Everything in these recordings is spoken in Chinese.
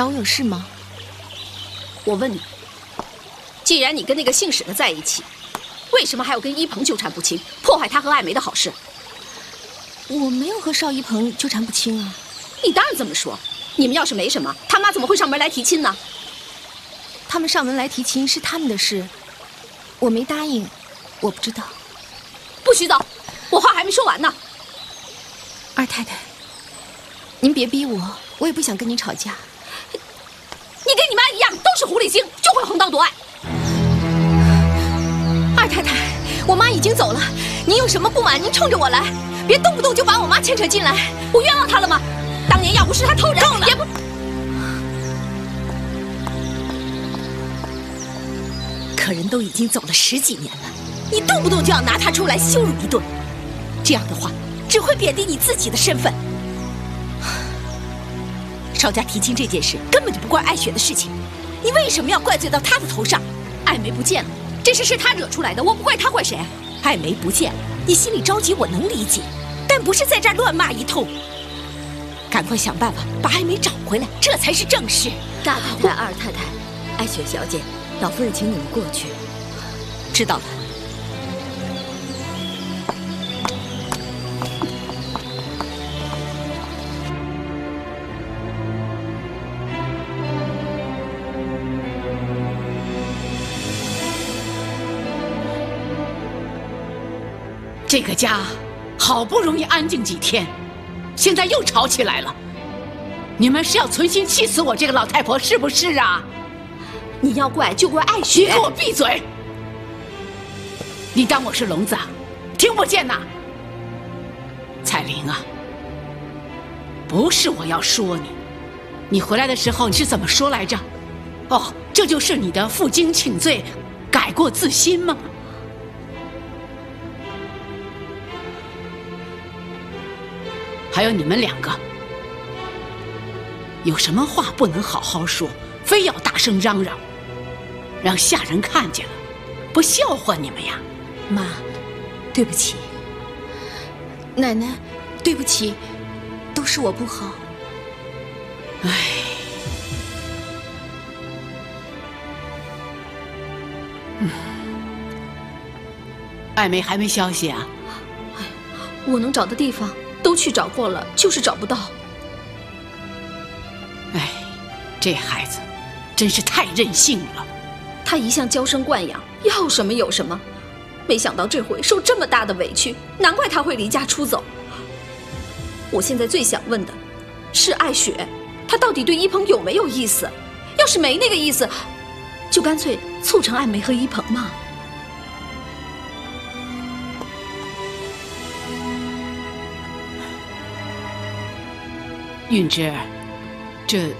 找我有事吗？我问你，既然你跟那个姓史的在一起，为什么还要跟一鹏纠缠不清，破坏他和艾梅的好事？我没有和邵一鹏纠缠不清啊。你当然这么说。你们要是没什么，他妈怎么会上门来提亲呢？他们上门来提亲是他们的事，我没答应，我不知道。不许走，我话还没说完呢。二太太，您别逼我，我也不想跟您吵架。是狐狸精，就会横刀夺爱。二太太，我妈已经走了，您有什么不满，您冲着我来，别动不动就把我妈牵扯进来。我冤枉她了吗？当年要不是她偷人，也不。可人都已经走了十几年了，你动不动就要拿她出来羞辱一顿，这样的话只会贬低你自己的身份。邵家提亲这件事根本就不关爱雪的事情，你为什么要怪罪到他的头上？艾梅不见了，这事是他惹出来的，我不怪他，怪谁？艾梅不见了，你心里着急，我能理解，但不是在这儿乱骂一通。赶快想办法把艾梅找回来，这才是正事。大太太、二太太、艾雪小姐，老夫人请你们过去。知道了。这个家好不容易安静几天。现在又吵起来了，你们是要存心气死我这个老太婆是不是啊？你要怪就怪爱雪，你给我闭嘴！你当我是聋子啊，听不见呐？彩玲啊，不是我要说你，你回来的时候你是怎么说来着？哦，这就是你的负荆请罪、改过自新吗？还有你们两个，有什么话不能好好说，非要大声嚷嚷，让下人看见了，不笑话你们呀？妈，对不起。奶奶，对不起，都是我不好。唉，嗯，艾梅还没消息啊？我能找的地方。都去找过了，就是找不到。哎，这孩子真是太任性了。他一向娇生惯养，要什么有什么，没想到这回受这么大的委屈，难怪他会离家出走。我现在最想问的，是艾雪，她到底对一鹏有没有意思？要是没那个意思，就干脆促成艾梅和一鹏嘛。韵之，这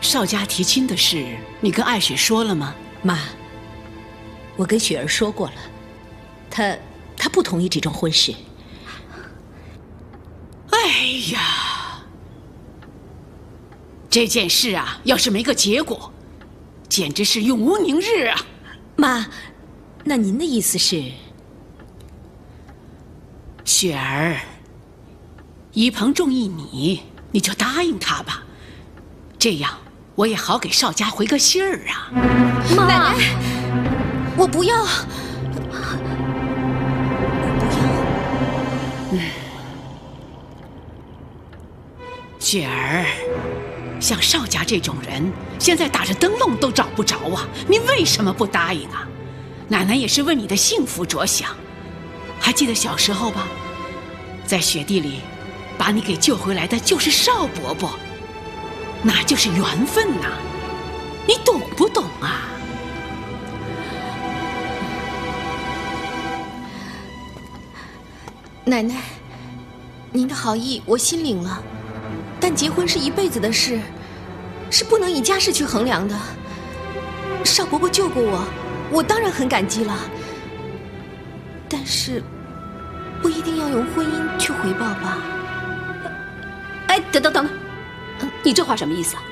邵家提亲的事，你跟艾雪说了吗？妈，我跟雪儿说过了，她她不同意这桩婚事。哎呀，这件事啊，要是没个结果，简直是永无宁日啊！妈，那您的意思是？雪儿，一鹏中意你。你就答应他吧，这样我也好给邵家回个信儿啊！奶奶，我不要，嗯，雪儿，像邵家这种人，现在打着灯笼都找不着啊！你为什么不答应啊？奶奶也是为你的幸福着想。还记得小时候吧，在雪地里。把你给救回来的就是邵伯伯，那就是缘分呐，你懂不懂啊？奶奶，您的好意我心领了，但结婚是一辈子的事，是不能以家世去衡量的。邵伯伯救过我，我当然很感激了，但是不一定要用婚姻去回报吧。哎，等等等等，你这话什么意思啊？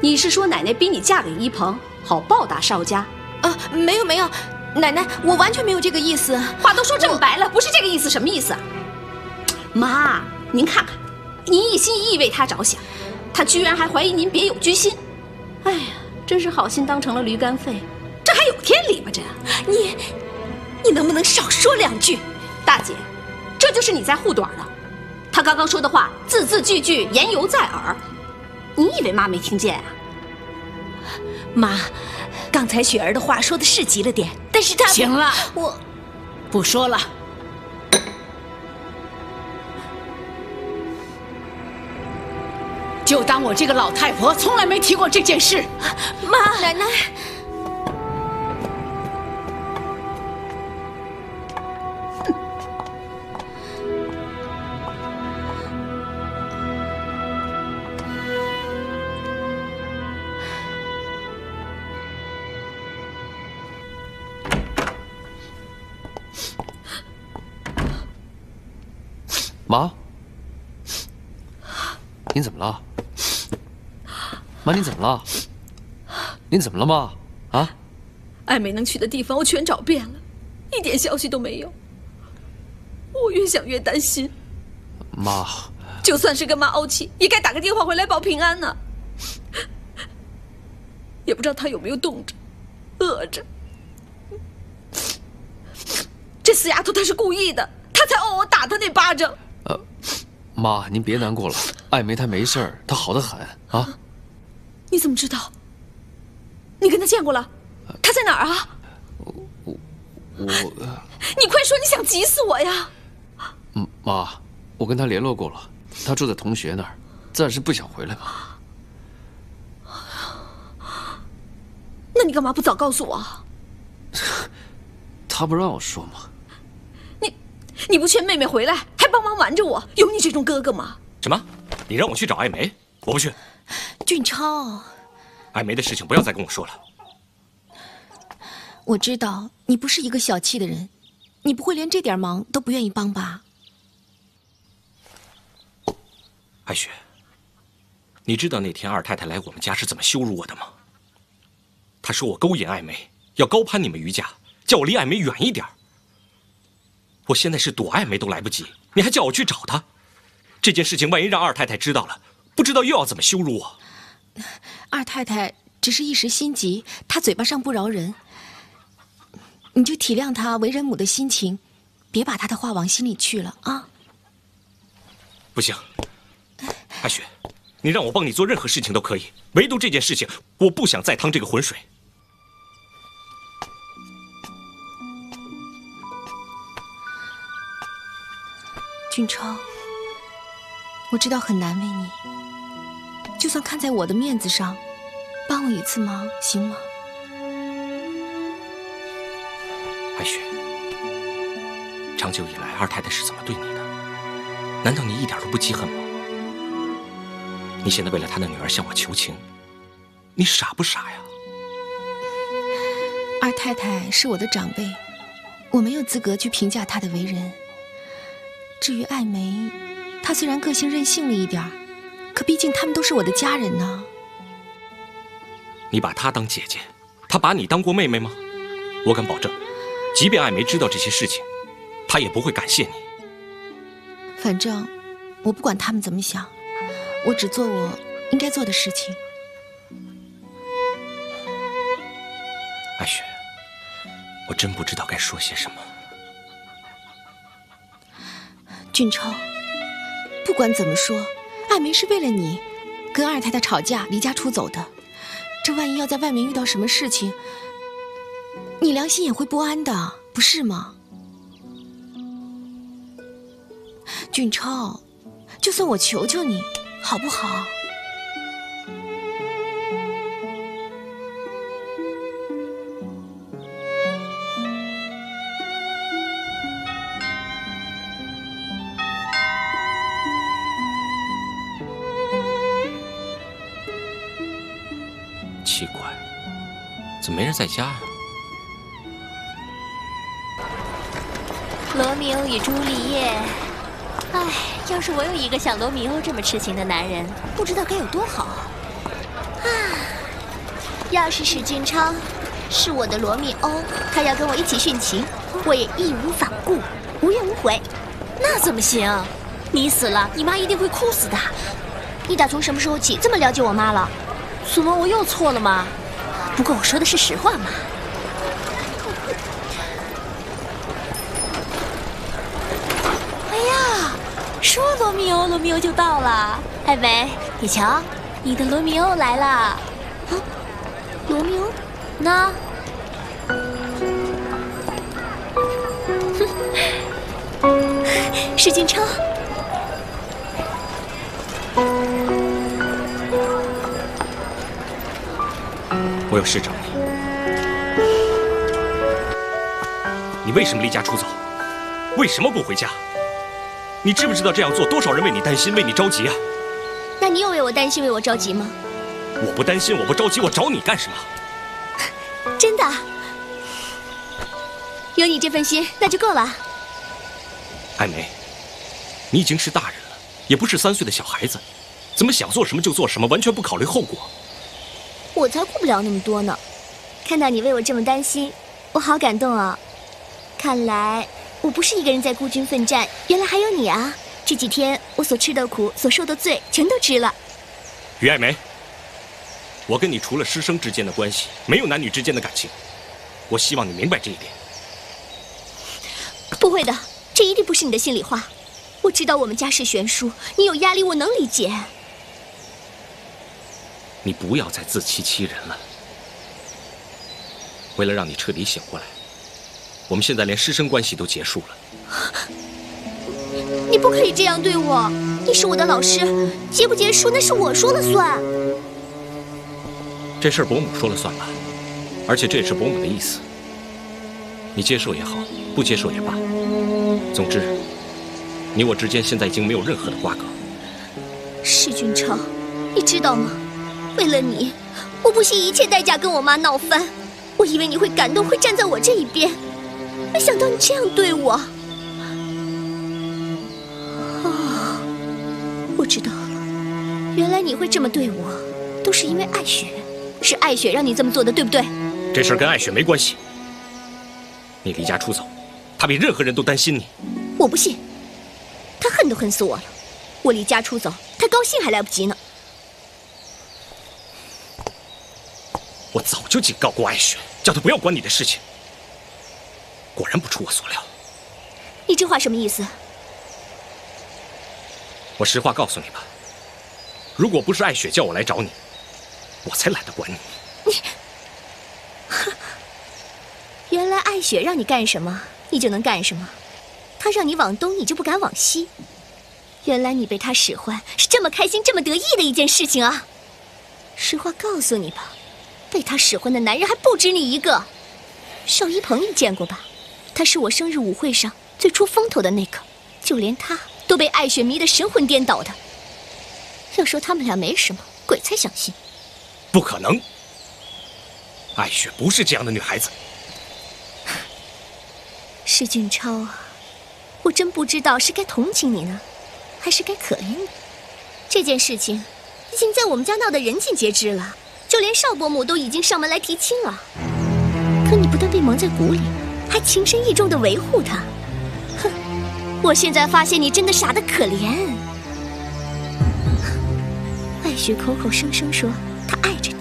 你是说奶奶逼你嫁给一鹏，好报答邵家？啊，没有没有，奶奶，我完全没有这个意思。话都说这么白了，不是这个意思，什么意思？妈，您看看，您一心一意为他着想，他居然还怀疑您别有居心。哎呀，真是好心当成了驴肝肺，这还有天理吗？这你，你能不能少说两句？大姐，这就是你在护短了。他刚刚说的话字字句句言犹在耳，你以为妈没听见啊？妈，刚才雪儿的话说的是急了点，但是她行了，我不说了。就当我这个老太婆从来没提过这件事。妈，奶奶，妈，您怎么了？妈，您怎么了？您怎么了，妈？啊？艾美能去的地方我全找遍了，一点消息都没有。我越想越担心，妈，就算是跟妈怄气，也该打个电话回来报平安呢。也不知道她有没有冻着、饿着。这死丫头她是故意的，她才哦我打她那巴掌。妈，您别难过了，艾梅她没事儿，她好得很啊。你怎么知道？你跟她见过了？她在哪儿啊？我我，你快说，你想急死我呀！嗯，妈，我跟她联络过了，她住在同学那儿，暂时不想回来吧。那你干嘛不早告诉我？她不让我说吗？你，你不劝妹妹回来，还帮忙瞒着我，有你这种哥哥吗？什么？你让我去找艾梅？我不去。俊超，艾梅的事情不要再跟我说了。我知道你不是一个小气的人，你不会连这点忙都不愿意帮吧？艾雪，你知道那天二太太来我们家是怎么羞辱我的吗？她说我勾引艾梅，要高攀你们余家，叫我离艾梅远一点。我现在是躲艾梅都来不及，你还叫我去找她？这件事情万一让二太太知道了，不知道又要怎么羞辱我。二太太只是一时心急，她嘴巴上不饶人，你就体谅她为人母的心情，别把她的话往心里去了啊。不行，阿雪，你让我帮你做任何事情都可以，唯独这件事情，我不想再趟这个浑水。俊超，我知道很难为你，就算看在我的面子上，帮我一次忙行吗？白雪，长久以来二太太是怎么对你的？难道你一点都不记恨吗？你现在为了她的女儿向我求情，你傻不傻呀？二太太是我的长辈，我没有资格去评价她的为人。至于艾梅，她虽然个性任性了一点儿，可毕竟他们都是我的家人呢。你把她当姐姐，她把你当过妹妹吗？我敢保证，即便艾梅知道这些事情，她也不会感谢你。反正我不管他们怎么想，我只做我应该做的事情。艾雪，我真不知道该说些什么。俊超，不管怎么说，艾梅是为了你，跟二太太吵架离家出走的。这万一要在外面遇到什么事情，你良心也会不安的，不是吗？俊超，就算我求求你，好不好？没人在家呀、罗密欧与朱丽叶，唉，要是我有一个像罗密欧这么痴情的男人，不知道该有多好啊！要是史俊超是我的罗密欧，他要跟我一起殉情，我也义无反顾，无怨无悔。那怎么行？你死了，你妈一定会哭死的。你打从什么时候起这么了解我妈了？怎么我又错了吗？不过我说的是实话嘛。哎呀，说罗密欧，罗密欧就到了。艾薇，你瞧，你的罗密欧来了。啊，罗密欧，那。石俊超，我有事找你。你为什么离家出走？为什么不回家？你知不知道这样做多少人为你担心，为你着急啊？那你有为我担心，为我着急吗？我不担心，我不着急，我找你干什么？真的，有你这份心，那就够了。艾梅，你已经是大人了，也不是三岁的小孩子，怎么想做什么就做什么，完全不考虑后果？我才顾不了那么多呢。看到你为我这么担心，我好感动啊！看来我不是一个人在孤军奋战，原来还有你啊！这几天我所吃的苦，所受的罪，全都值了。于爱梅，我跟你除了师生之间的关系，没有男女之间的感情。我希望你明白这一点。不会的，这一定不是你的心里话。我知道我们家世悬殊，你有压力，我能理解。你不要再自欺欺人了。为了让你彻底醒过来，我们现在连师生关系都结束了。你不可以这样对我，你是我的老师，结不结束那是我说了算。这事儿伯母说了算吧，而且这也是伯母的意思。你接受也好，不接受也罢，总之，你我之间现在已经没有任何的瓜葛。施俊超，你知道吗？为了你，我不惜一切代价跟我妈闹翻。我以为你会感动，会站在我这一边，没想到你这样对我。哦，我知道了，原来你会这么对我，都是因为艾雪，是艾雪让你这么做的，对不对？这事儿跟艾雪没关系。你离家出走，她比任何人都担心你。我不信，她恨都恨死我了。我离家出走，她高兴还来不及呢。我早就警告过艾雪，叫她不要管你的事情。果然不出我所料。你这话什么意思？我实话告诉你吧，如果不是艾雪叫我来找你，我才懒得管你。你，原来艾雪让你干什么，你就能干什么。她让你往东，你就不敢往西。原来你被她使唤是这么开心、这么得意的一件事情啊！实话告诉你吧。被他使唤的男人还不止你一个，邵一鹏你见过吧？他是我生日舞会上最出风头的那个，就连他都被艾雪迷得神魂颠倒的。要说他们俩没什么，鬼才相信。不可能，艾雪不是这样的女孩子。施俊超啊，我真不知道是该同情你呢，还是该可怜你。这件事情已经在我们家闹得人尽皆知了。就连邵伯母都已经上门来提亲了，可你不但被蒙在鼓里，还情深意重的维护他。哼！我现在发现你真的傻得可怜。艾雪口口声声说她爱着你，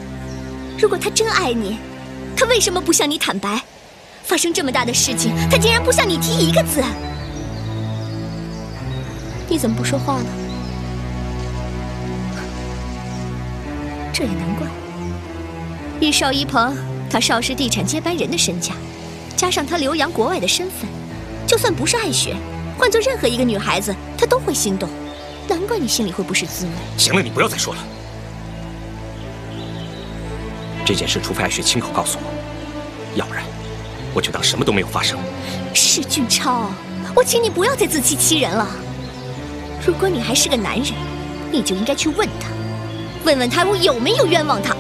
如果她真爱你，她为什么不向你坦白？发生这么大的事情，她竟然不向你提一个字。你怎么不说话呢？这也难怪。以邵一鹏，他邵氏地产接班人的身价，加上他留洋国外的身份，就算不是艾雪，换做任何一个女孩子，他都会心动。难怪你心里会不是滋味。行了，你不要再说了。这件事，除非艾雪亲口告诉我，要不然我就当什么都没有发生。是俊超，我请你不要再自欺欺人了。如果你还是个男人，你就应该去问他，问问他我有没有冤枉他。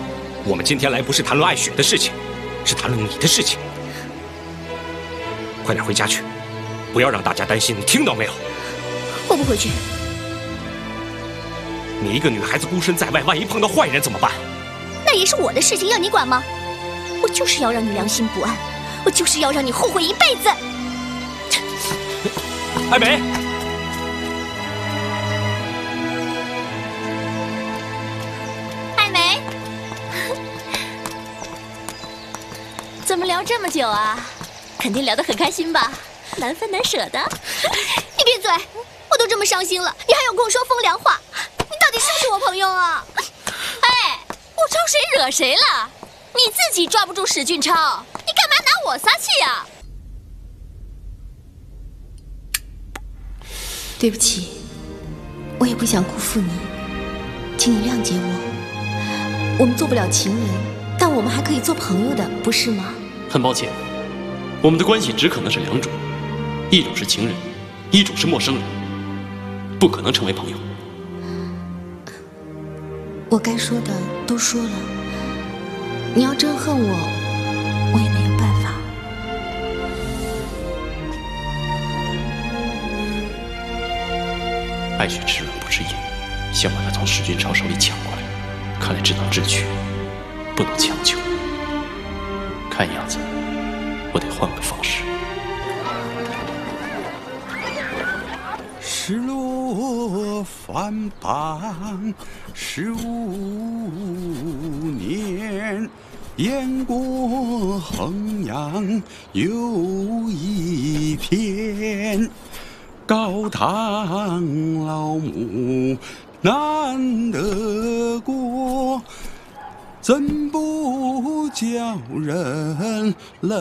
我们今天来不是谈论爱雪的事情，是谈论你的事情。快点回家去，不要让大家担心，你听到没有？我不回去。你一个女孩子孤身在外，万一碰到坏人怎么办？那也是我的事情，要你管吗？我就是要让你良心不安，我就是要让你后悔一辈子。艾梅。聊这么久啊，肯定聊得很开心吧？难分难舍的。你闭嘴！我都这么伤心了，你还有空说风凉话？你到底是不是我朋友啊？哎，我招谁惹谁了？你自己抓不住史俊超，你干嘛拿我撒气呀？对不起，我也不想辜负你，请你谅解我。我们做不了情人，但我们还可以做朋友的，不是吗？很抱歉，我们的关系只可能是两种，一种是情人，一种是陌生人，不可能成为朋友。我该说的都说了，你要真恨我，我也没有办法。爱雪吃软不吃硬，想把她从石俊超手里抢过来，看来只能智取，不能强求。看样子，我得换个方式。失落繁邦十五年，雁过衡阳又一天。高堂老母难得过，怎不叫人泪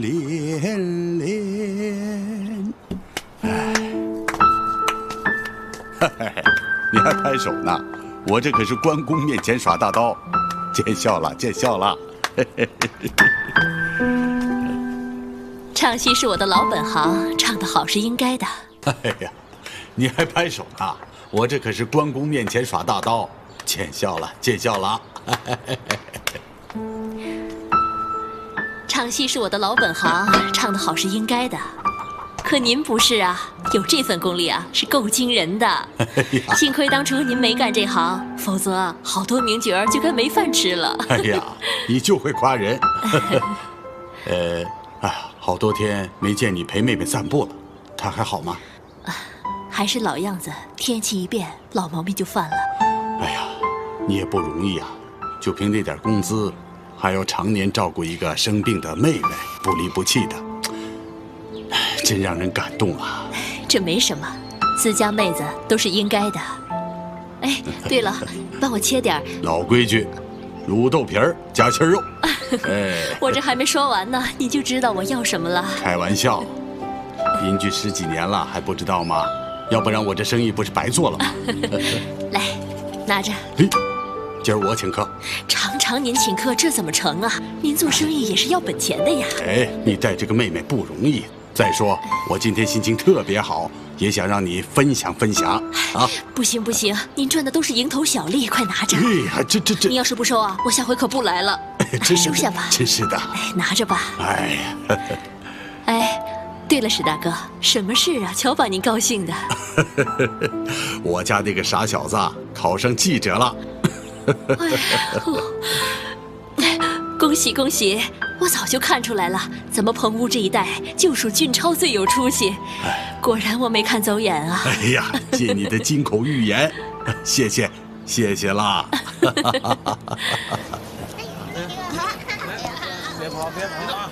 涟涟？哎，嘿嘿嘿，你还拍手呢？我这可是关公面前耍大刀，见笑了，见笑了。嘿嘿嘿唱戏是我的老本行，唱得好是应该的。哎呀，你还拍手呢？我这可是关公面前耍大刀，见笑了，见笑了。唱戏是我的老本行，唱得好是应该的。可您不是啊，有这份功力啊，是够惊人的。幸亏当初您没干这行，否则好多名角儿就该没饭吃了。哎呀，你就会夸人。呃，哎呀，好多天没见你陪妹妹散步了，她还好吗？还是老样子，天气一变，老毛病就犯了。哎呀，你也不容易啊，就凭那点工资，还要常年照顾一个生病的妹妹，不离不弃的，哎真让人感动啊！这没什么，自家妹子都是应该的。哎，对了，帮我切点。老规矩，卤豆皮儿加切肉。哎，我这还没说完呢，你就知道我要什么了。开玩笑，邻居十几年了还不知道吗？要不然我这生意不是白做了吗？来，拿着。嘿，今儿我请客。常常您请客，这怎么成啊？您做生意也是要本钱的呀。哎，你带这个妹妹不容易。再说，我今天心情特别好，也想让你分享分享啊。不行不行，您赚的都是蝇头小利，快拿着。哎呀，这这这，你要是不收啊，我下回可不来了。真是收下吧。真是的。哎，拿着吧。哎呀，哎，对了，史大哥，什么事啊？瞧把您高兴的。我家那个傻小子考上记者了。哎恭喜恭喜！我早就看出来了，咱们棚屋这一带就属俊超最有出息。果然我没看走眼啊！哎呀，借你的金口玉言，谢谢，谢谢啦。别跑，别跑啊！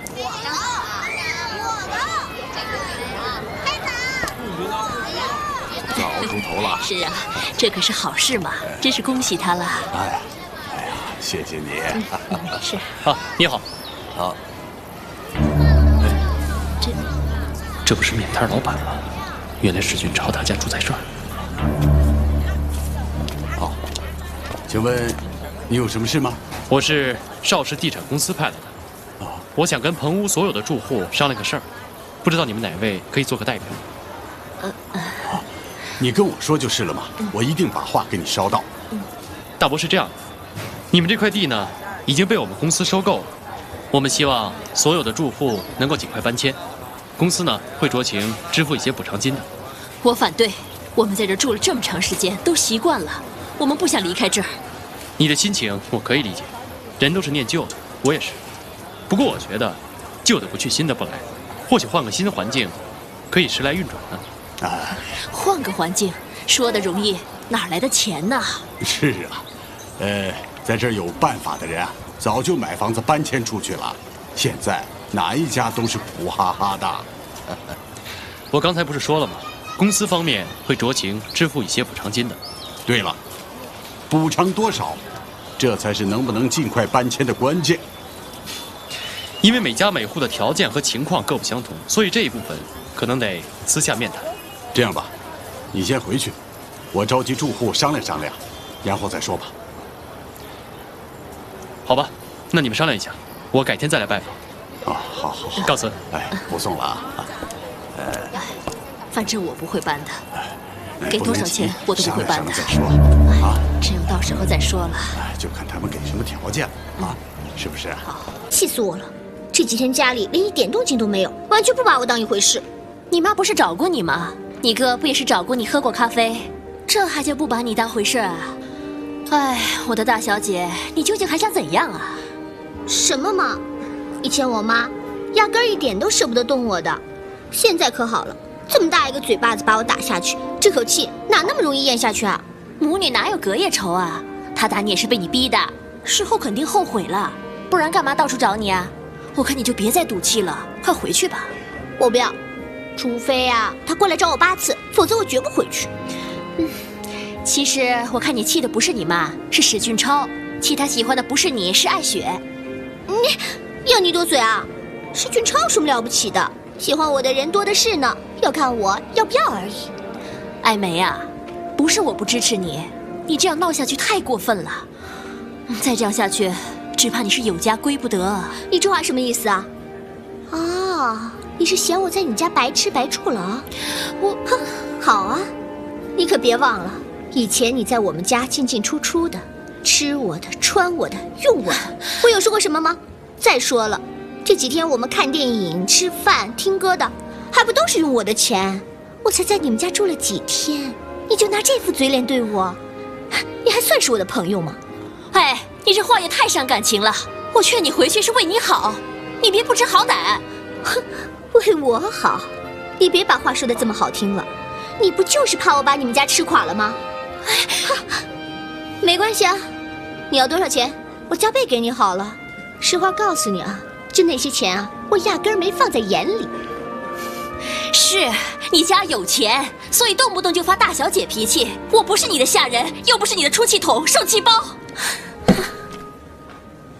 头了。是啊，这可是好事嘛，真是恭喜他了。哎，哎呀，谢谢你。是 啊，你好。好。这这不是面摊老板吗？原来史俊超他家住在这儿。好，请问你有什么事吗？我是邵氏地产公司派来的。啊，我想跟棚屋所有的住户商量个事儿，不知道你们哪位可以做个代表？你跟我说就是了嘛，我一定把话给你捎到。大伯是这样，你们这块地呢已经被我们公司收购了，我们希望所有的住户能够尽快搬迁，公司呢会酌情支付一些补偿金的。我反对，我们在这住了这么长时间，都习惯了，我们不想离开这儿。你的心情我可以理解，人都是念旧的，我也是。不过我觉得，旧的不去，新的不来，或许换个新的环境，可以时来运转呢。啊，换个环境，说的容易，哪来的钱呢？是啊，呃，在这儿有办法的人啊，早就买房子搬迁出去了。现在哪一家都是苦哈哈的。我刚才不是说了吗？公司方面会酌情支付一些补偿金的。对了，补偿多少，这才是能不能尽快搬迁的关键。因为每家每户的条件和情况各不相同，所以这一部分可能得私下面谈。这样吧，你先回去，我召集住户商量商量，然后再说吧。好吧，那你们商量一下，我改天再来拜访。啊，好好好，告辞。哎，不送了啊。反正我不会搬的，哎给多少钱我都不会搬的商量商量再说啊，只有到时候再说了。哎就看他们给什么条件了啊，是不是？气死我了！这几天家里连一点动静都没有，完全不把我当一回事。你妈不是找过你吗？你哥不也是找过你喝过咖啡？这还叫不把你当回事啊？哎，我的大小姐，你究竟还想怎样啊？什么嘛！以前我妈压根儿一点都舍不得动我的，现在可好了，这么大一个嘴巴子把我打下去，这口气哪那么容易咽下去啊？母女哪有隔夜仇啊？她打你也是被你逼的，事后肯定后悔了，不然干嘛到处找你啊？我看你就别再赌气了，快回去吧。我不要，除非啊，他过来找我八次，否则我绝不回去。嗯其实我看你气的不是你妈，是史俊超，气他喜欢的不是你，是艾雪。你要你多嘴啊！史俊超有什么了不起的？喜欢我的人多的是呢，要看我要不要而已。艾梅啊，不是我不支持你，你这样闹下去太过分了。再这样下去，只怕你是有家归不得。你这话什么意思啊？啊，你是嫌我在你家白吃白住了啊？我哼，好啊，你可别忘了，以前你在我们家进进出出的，吃我的，穿我的，用我的，我有说过什么吗？再说了，这几天我们看电影、吃饭、听歌的，还不都是用我的钱？我才在你们家住了几天，你就拿这副嘴脸对我，你还算是我的朋友吗？哎，你这话也太伤感情了。我劝你回去是为你好，你别不知好歹。哼，为我好，你别把话说的这么好听了。你不就是怕我把你们家吃垮了吗？哎，没关系啊，你要多少钱，我加倍给你好了。实话告诉你啊，就那些钱啊，我压根儿没放在眼里。是你家有钱，所以动不动就发大小姐脾气。我不是你的下人，又不是你的出气筒、受气包。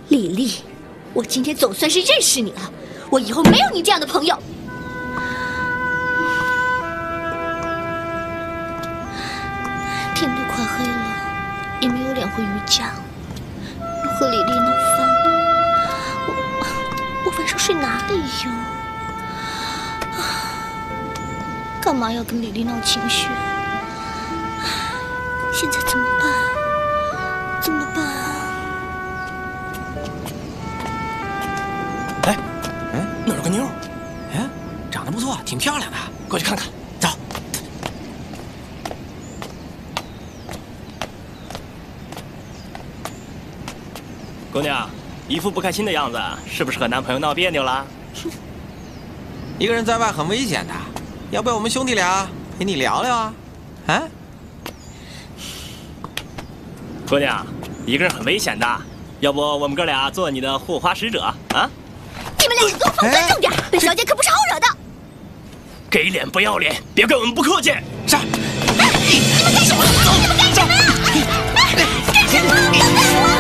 李丽，我今天总算是认识你了，我以后没有你这样的朋友。天都快黑了，也没有脸回余家，又和李丽闹翻了。我我晚上睡哪里呀？干嘛要跟李丽闹情绪？现在怎么办？怎么办不错，挺漂亮的，过去看看。走。姑娘，一副不开心的样子，是不是和男朋友闹别扭了？一个人在外很危险的，要不要我们兄弟俩陪你聊聊啊？啊？姑娘，一个人很危险的，要不我们哥俩做你的护花使者啊？你们两个给我放尊重点，本小姐可不是好。给脸不要脸，别跟我们不客气。上！你们干什么？你们干什么？干什么？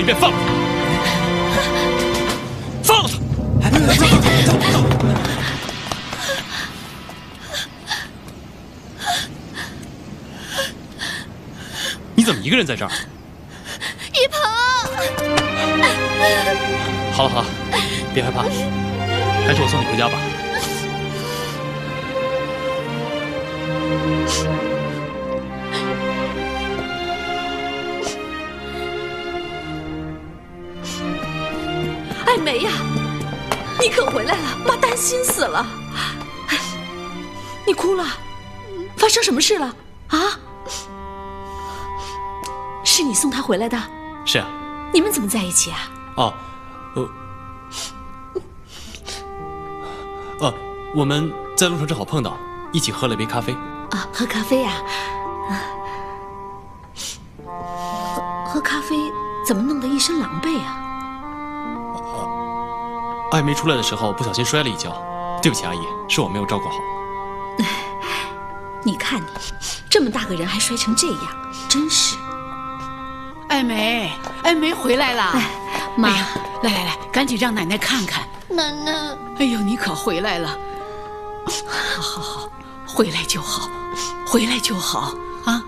我再说一遍，放了他！放了他！你怎么一个人在这儿？一鹏，好了好了，别害怕，还是我送你回家吧。回来的？是啊。你们怎么在一起啊？哦，呃，呃，我们在路上正好碰到，一起喝了杯咖啡。啊，喝咖啡呀？啊，喝喝咖啡怎么弄得一身狼狈啊？艾梅出来的时候不小心摔了一跤，对不起阿姨，是我没有照顾好。你看你，这么大个人还摔成这样，真是。艾梅，艾梅回来了。哎，妈，来来来，赶紧让奶奶看看。奶奶，哎呦，你可回来了。好好好，回来就好，回来就好啊！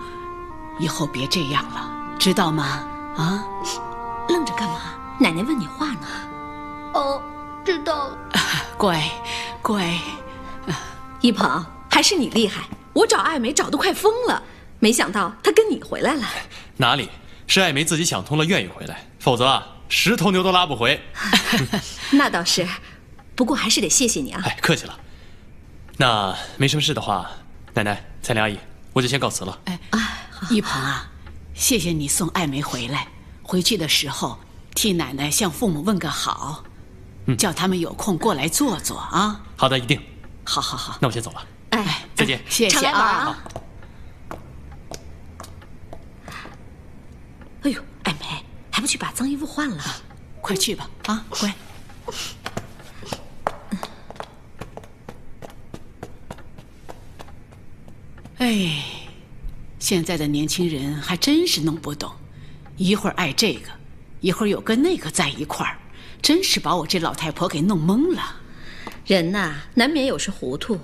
以后别这样了，知道吗？啊？愣着干嘛？奶奶问你话呢。哦，知道了。乖，乖。一鹏，还是你厉害，我找艾梅找得快疯了，没想到她跟你回来了。哪里？是艾梅自己想通了，愿意回来，否则啊，十头牛都拉不回。那倒是，不过还是得谢谢你啊。哎，客气了。那没什么事的话，奶奶、彩玲阿姨，我就先告辞了。哎啊，一鹏啊，谢谢你送艾梅回来。回去的时候，替奶奶向父母问个好，嗯，叫他们有空过来坐坐啊。好的，一定。好好好，那我先走了。哎，再见。谢谢啊。哎呦，艾梅，还不去把脏衣服换了？快去吧，啊，乖。哎，现在的年轻人还真是弄不懂，一会儿爱这个，一会儿又跟那个在一块儿，真是把我这老太婆给弄懵了。人呐，难免有时糊涂，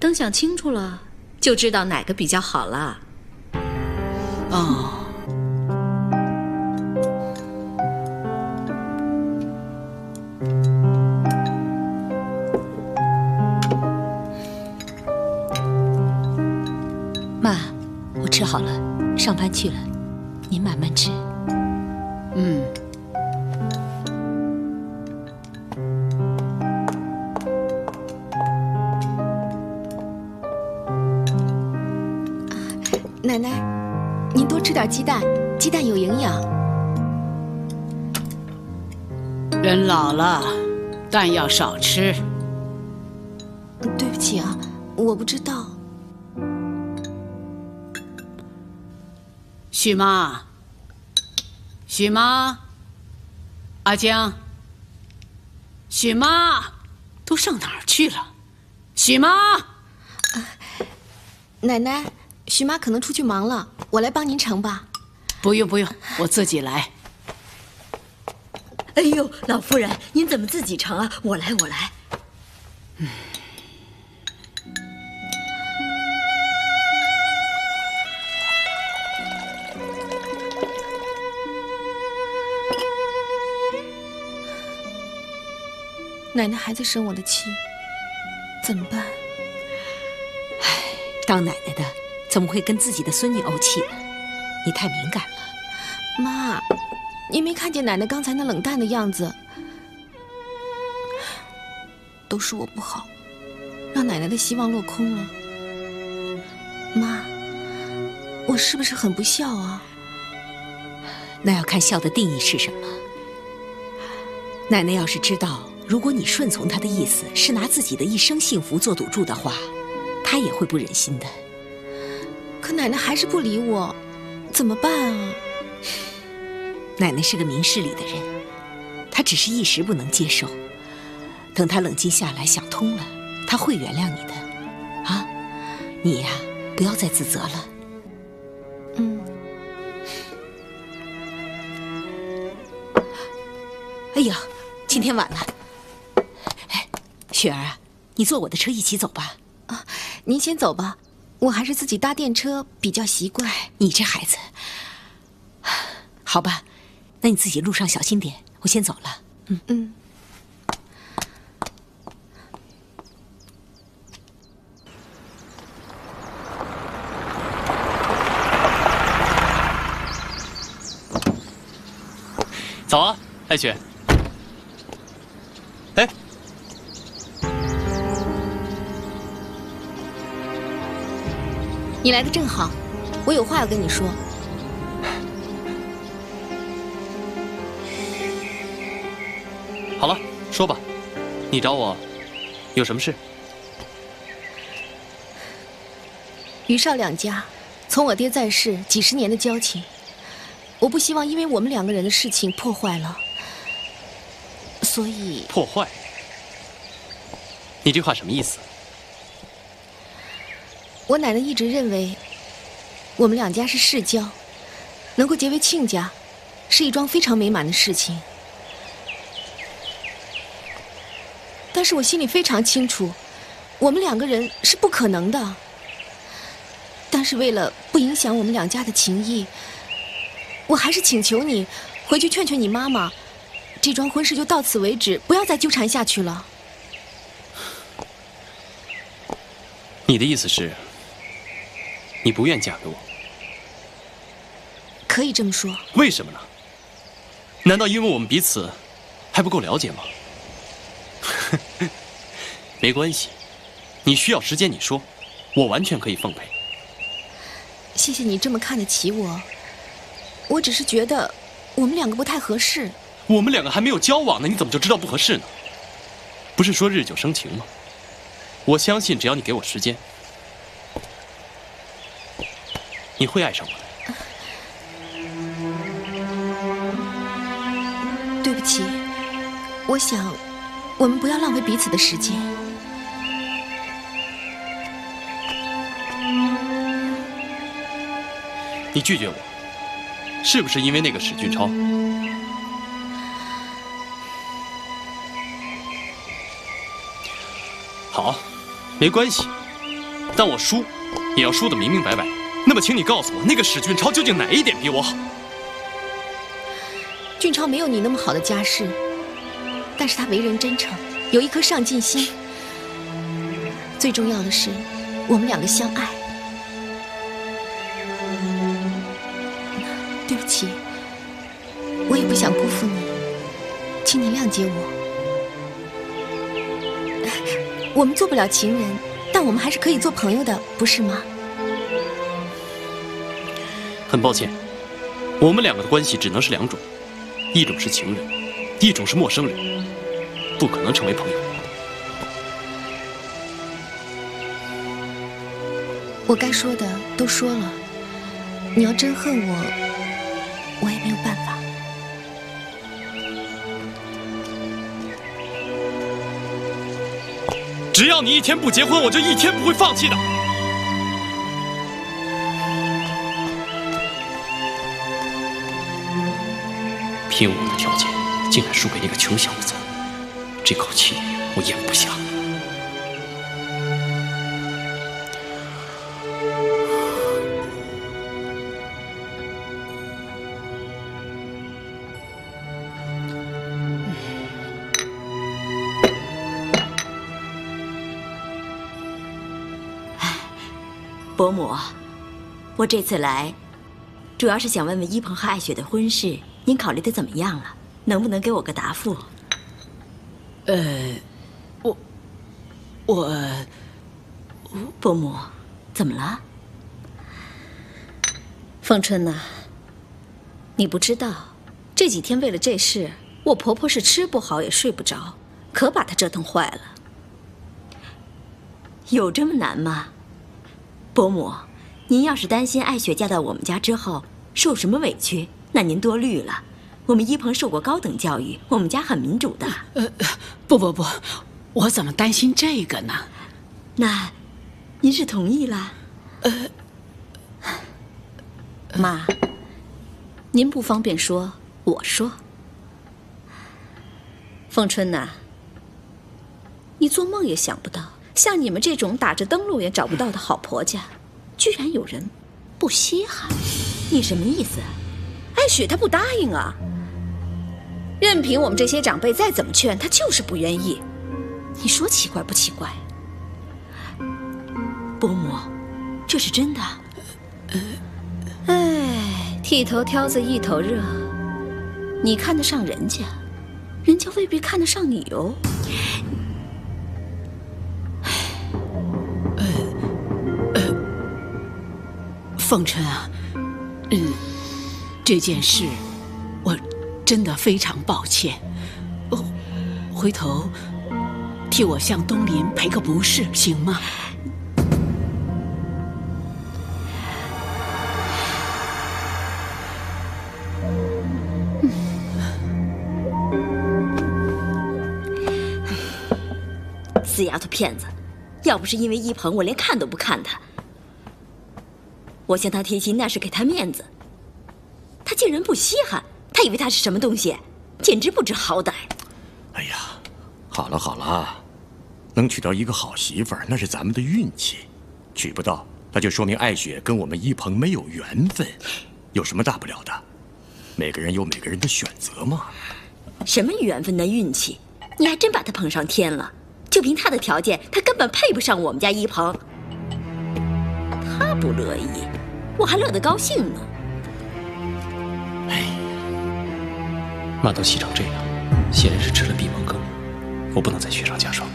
等想清楚了，就知道哪个比较好了。哦。吃好了，上班去了，您慢慢吃。嗯。奶奶，您多吃点鸡蛋，鸡蛋有营养。人老了，蛋要少吃。对不起啊，我不知道。许妈，许妈，阿江，许妈，都上哪儿去了？许妈，奶奶，许妈可能出去忙了，我来帮您盛吧。不用不用，我自己来。哎呦，老夫人，您怎么自己盛啊？我来，我来。嗯。奶奶还在生我的气，怎么办？唉，当奶奶的怎么会跟自己的孙女怄气呢？你太敏感了。妈，你没看见奶奶刚才那冷淡的样子？都是我不好，让奶奶的希望落空了。妈，我是不是很不孝啊？那要看孝的定义是什么。奶奶要是知道。如果你顺从他的意思是拿自己的一生幸福做赌注的话，他也会不忍心的。可奶奶还是不理我，怎么办啊？奶奶是个明事理的人，她只是一时不能接受。等她冷静下来想通了，她会原谅你的。啊，你呀，不要再自责了。嗯。哎呀，今天晚了。雪儿啊，你坐我的车一起走吧。啊，您先走吧，我还是自己搭电车比较习惯。你这孩子。好吧，那你自己路上小心点，我先走了。嗯嗯。早啊，爱雪。哎。你来的正好，我有话要跟你说。好了，说吧，你找我有什么事？于少两家，从我爹在世几十年的交情，我不希望因为我们两个人的事情破坏了，所以破坏？你这话什么意思？我奶奶一直认为，我们两家是世交，能够结为亲家，是一桩非常美满的事情。但是我心里非常清楚，我们两个人是不可能的。但是为了不影响我们两家的情谊，我还是请求你回去劝劝你妈妈，这桩婚事就到此为止，不要再纠缠下去了。你的意思是，你不愿嫁给我？可以这么说。为什么呢？难道因为我们彼此还不够了解吗？没关系，你需要时间，你说，我完全可以奉陪。谢谢你这么看得起我，我只是觉得我们两个不太合适。我们两个还没有交往呢，你怎么就知道不合适呢？不是说日久生情吗？我相信，只要你给我时间，你会爱上我的。对不起，我想我们不要浪费彼此的时间。你拒绝我，是不是因为那个史俊超？好，没关系，但我输，也要输得明明白白。那么，请你告诉我，那个史俊超究竟哪一点比我好？俊超没有你那么好的家世，但是他为人真诚，有一颗上进心。最重要的是，我们两个相爱。对不起，我也不想辜负你，请你谅解我。我们做不了情人，但我们还是可以做朋友的，不是吗？很抱歉，我们两个的关系只能是两种，一种是情人，一种是陌生人，不可能成为朋友。我该说的都说了，你要真恨我，我也没有办法。只要你一天不结婚，我就一天不会放弃的。凭我的条件，竟然输给那个穷小子，这口气我咽不下。哎伯母，我这次来，主要是想问问一鹏和艾雪的婚事，您考虑的怎么样了？能不能给我个答复？呃，我，我，伯母，怎么了？凤春呐，你不知道，这几天为了这事，我婆婆是吃不好也睡不着，可把她折腾坏了。有这么难吗？伯母，您要是担心艾雪嫁到我们家之后受什么委屈，那您多虑了。我们一鹏受过高等教育，我们家很民主的。呃，不不不，我怎么担心这个呢？那，您是同意了？呃，妈，您不方便说，我说。凤春呐，你做梦也想不到。像你们这种打着灯笼也找不到的好婆家，居然有人不稀罕。你什么意思？艾雪她不答应啊。任凭我们这些长辈再怎么劝，她就是不愿意。你说奇怪不奇怪？伯母，这是真的。唉，剃头挑子一头热。你看得上人家，人家未必看得上你哦。凤琛啊，嗯，这件事我真的非常抱歉。哦，回头替我向东林赔个不是，行吗？死丫头片子！要不是因为一鹏，我连看都不看他。我向他提亲，那是给他面子。他竟然不稀罕，他以为他是什么东西？简直不知好歹！哎呀，好了好了，能娶到一个好媳妇儿，那是咱们的运气；娶不到，那就说明艾雪跟我们一鹏没有缘分。有什么大不了的？每个人有每个人的选择嘛。什么缘分的运气？你还真把他捧上天了。就凭他的条件，他根本配不上我们家一鹏。他不乐意，我还乐得高兴呢。哎，骂都气成这样，显然是吃了闭门羹。我不能再雪上加霜。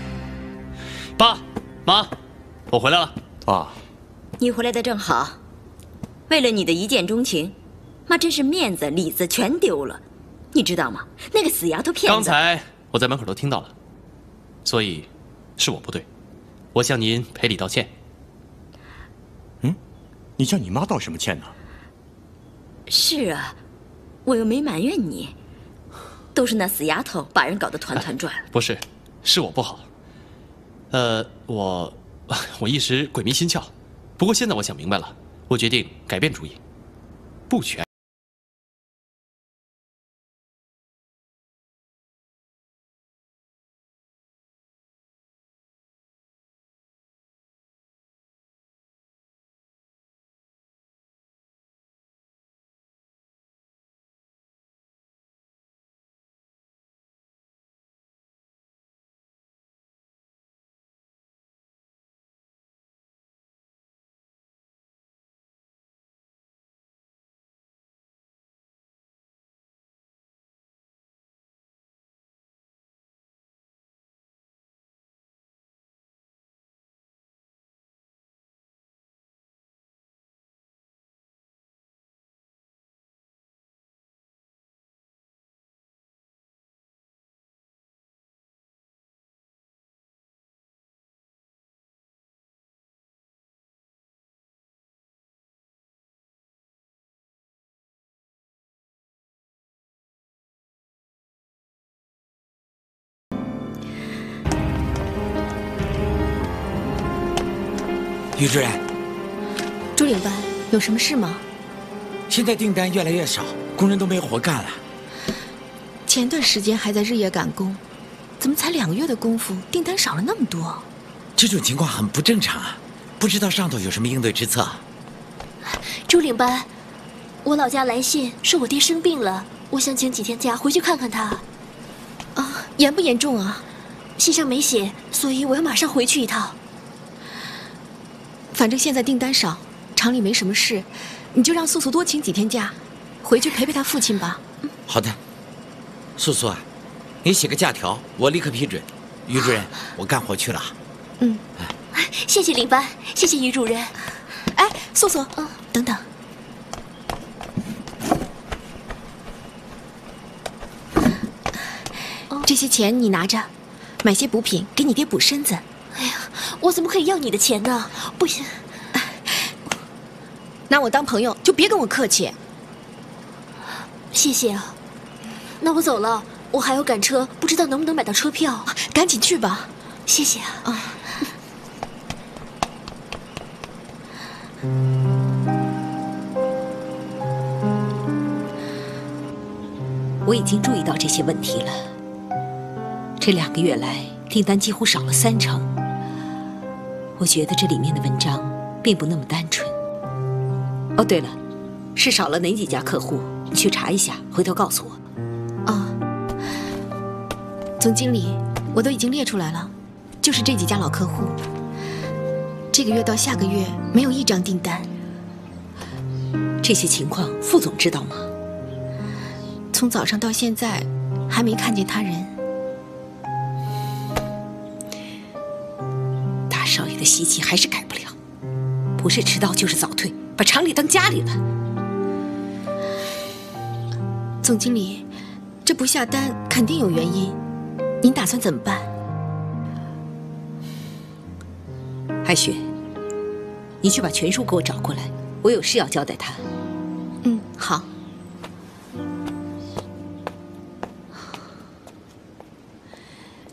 爸妈，我回来了。啊，你回来的正好。为了你的一见钟情，妈真是面子里子全丢了。你知道吗？那个死丫头片子。刚才我在门口都听到了。所以，是我不对，我向您赔礼道歉。嗯，你向你妈道什么歉呢？是啊，我又没埋怨你，都是那死丫头把人搞得团团转。不是，是我不好。呃，我我一时鬼迷心窍，不过现在我想明白了，我决定改变主意，不娶。于主任，朱领班，有什么事吗？现在订单越来越少，工人都没活干了。前段时间还在日夜赶工，怎么才两个月的功夫，订单少了那么多？这种情况很不正常啊！不知道上头有什么应对之策？朱领班，我老家来信说我爹生病了，我想请几天假回去看看他。啊，严不严重啊？信上没写，所以我要马上回去一趟。反正现在订单少，厂里没什么事，你就让素素多请几天假，回去陪陪他父亲吧。好的，素素啊，你写个假条，我立刻批准。于主任，我干活去了。嗯，谢谢领班，谢谢于主任。哎，素素，嗯等等，这些钱你拿着，买些补品给你爹补身子。我怎么可以要你的钱呢？不行，拿我当朋友就别跟我客气。谢谢啊，那我走了，我还要赶车，不知道能不能买到车票。赶紧去吧，谢谢啊。啊。我已经注意到这些问题了。这两个月来，订单几乎少了三成。我觉得这里面的文章并不那么单纯。哦，对了，是少了哪几家客户？你去查一下，回头告诉我。啊，总经理，我都已经列出来了，就是这几家老客户。这个月到下个月没有一张订单。这些情况，副总知道吗？从早上到现在还没看见他人。习气还是改不了，不是迟到就是早退，把厂里当家里了。总经理，这不下单肯定有原因，您打算怎么办？海雪，你去把全叔给我找过来，我有事要交代他。嗯，好。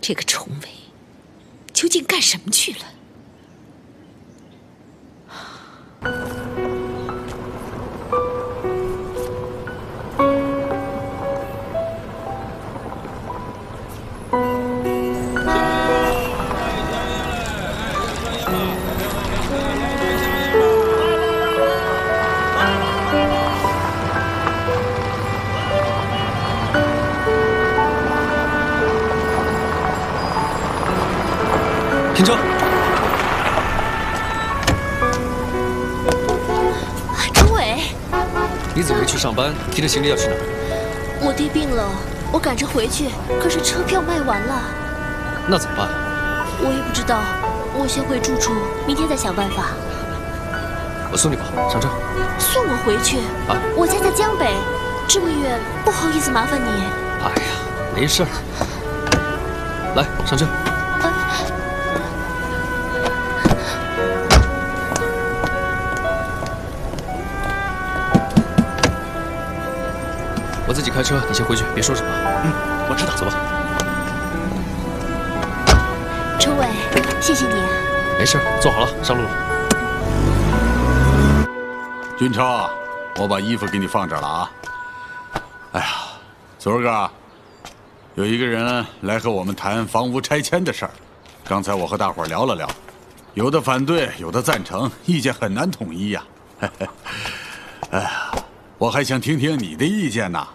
这个崇伟究竟干什么去了？去上班？提着行李要去哪儿？我爹病了，我赶着回去，可是车票卖完了。那怎么办？我也不知道，我先回住处，明天再想办法。我送你吧，上车。送我回去？啊，我家在江北，这么远，不好意思麻烦你。哎呀，没事儿。来，上车。开车，你先回去，别说什么。嗯，我知道，走吧。崇伟，谢谢你啊。没事，坐好了，上路了。俊超，我把衣服给你放这儿了啊。哎呀，昨儿个有一个人来和我们谈房屋拆迁的事儿，刚才我和大伙儿聊了聊，有的反对，有的赞成，意见很难统一呀。哎呀，我还想听听你的意见呢。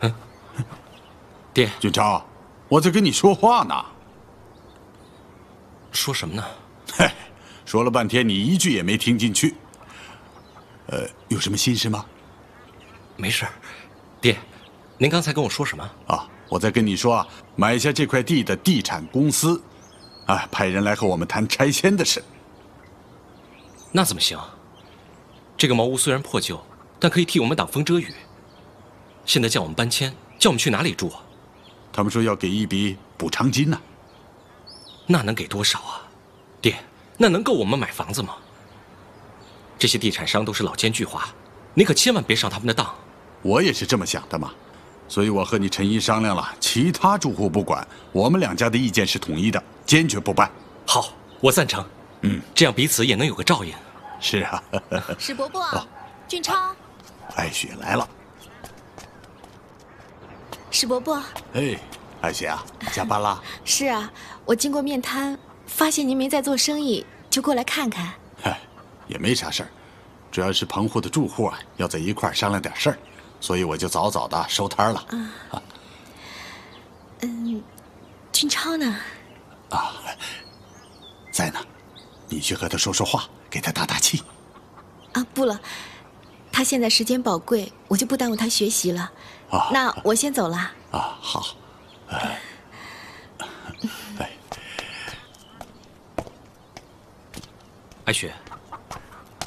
嗯，爹，俊超，我在跟你说话呢。说什么呢？嘿，说了半天，你一句也没听进去。呃，有什么心事吗？没事，爹，您刚才跟我说什么？啊，我在跟你说啊，买下这块地的地产公司，啊，派人来和我们谈拆迁的事。那怎么行？这个茅屋虽然破旧，但可以替我们挡风遮雨。现在叫我们搬迁，叫我们去哪里住啊？他们说要给一笔补偿金呢。那能给多少啊，爹？那能够我们买房子吗？这些地产商都是老奸巨猾，你可千万别上他们的当。我也是这么想的嘛，所以我和你陈姨商量了，其他住户不管，我们两家的意见是统一的，坚决不搬。好，我赞成。嗯，这样彼此也能有个照应。是啊。史伯伯，俊超，艾雪来了。史伯伯，哎，艾雪啊，加班啦？是啊，我经过面摊，发现您没在做生意，就过来看看。嗨，也没啥事儿，主要是棚户的住户啊，要在一块儿商量点事儿，所以我就早早的收摊了。啊，嗯，俊超呢？啊，在呢，你去和他说说话，给他打打气。啊，不了，他现在时间宝贵，我就不耽误他学习了。啊，那我先走了。啊，好。哎，哎，艾雪，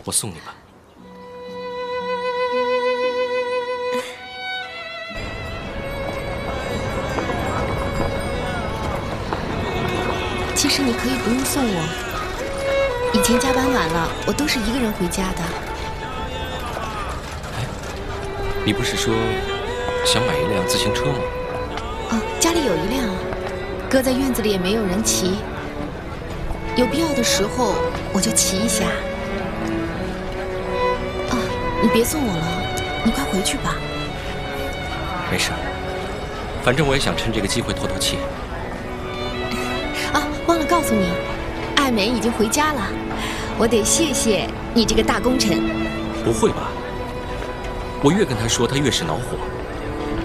我送你吧。其实你可以不用送我，以前加班晚了，我都是一个人回家的。哎你不是说想买一辆自行车吗？哦，家里有一辆，搁在院子里也没有人骑。有必要的时候我就骑一下。啊，你别送我了，你快回去吧。没事，反正我也想趁这个机会透透气。啊，忘了告诉你，艾美已经回家了，我得谢谢你这个大功臣。不会吧？我越跟他说，他越是恼火。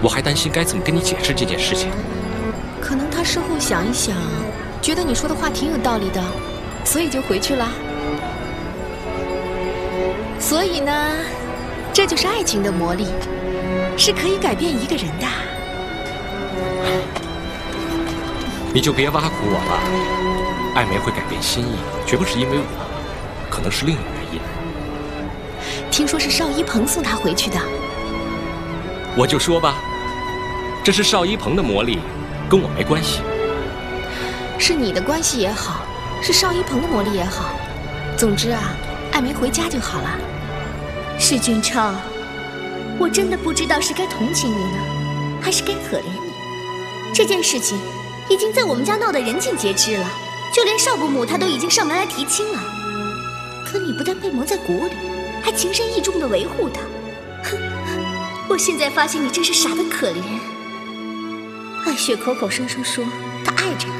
我还担心该怎么跟你解释这件事情。可能他事后想一想，觉得你说的话挺有道理的，所以就回去了。所以呢，这就是爱情的魔力，是可以改变一个人的。你就别挖苦我了。艾梅会改变心意，绝不是因为我，可能是另有原因。听说是邵一鹏送她回去的。我就说吧，这是邵一鹏的魔力，跟我没关系。是你的关系也好，是邵一鹏的魔力也好，总之啊，艾梅回家就好了。世俊超，我真的不知道是该同情你呢，还是该可怜你。这件事情已经在我们家闹得人尽皆知了，就连少伯母她都已经上门来提亲了。可你不但被蒙在鼓里，还情深意重地维护她。哼，我现在发现你真是傻得可怜。艾雪口口声声说她爱着你，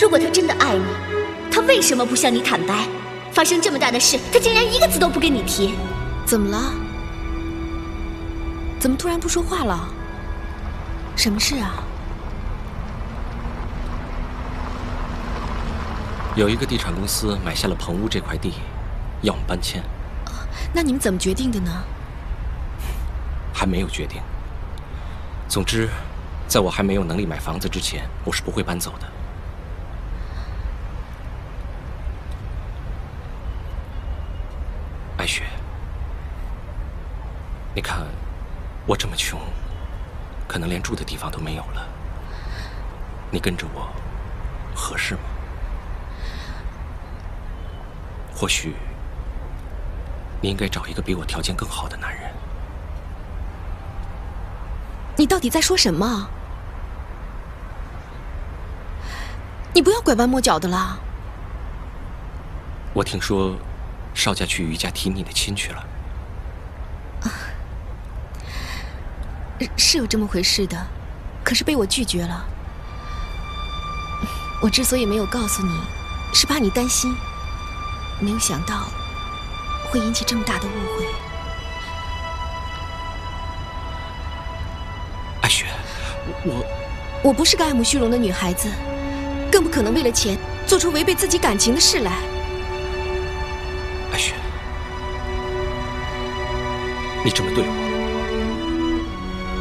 如果她真的爱你，她为什么不向你坦白？发生这么大的事，她竟然一个字都不跟你提。怎么了？怎么突然不说话了？什么事啊？有一个地产公司买下了棚屋这块地，要我们搬迁。那你们怎么决定的呢？还没有决定。总之，在我还没有能力买房子之前，我是不会搬走的。白雪，你看，我这么穷，可能连住的地方都没有了。你跟着我，合适吗？或许，你应该找一个比我条件更好的男人。你到底在说什么？你不要拐弯抹角的啦！我听说，邵家去于家提你的亲去了。是有这么回事的，可是被我拒绝了。我之所以没有告诉你，是怕你担心。没有想到会引起这么大的误会。艾雪，我我不是个爱慕虚荣的女孩子，更不可能为了钱做出违背自己感情的事来。艾雪，你这么对我，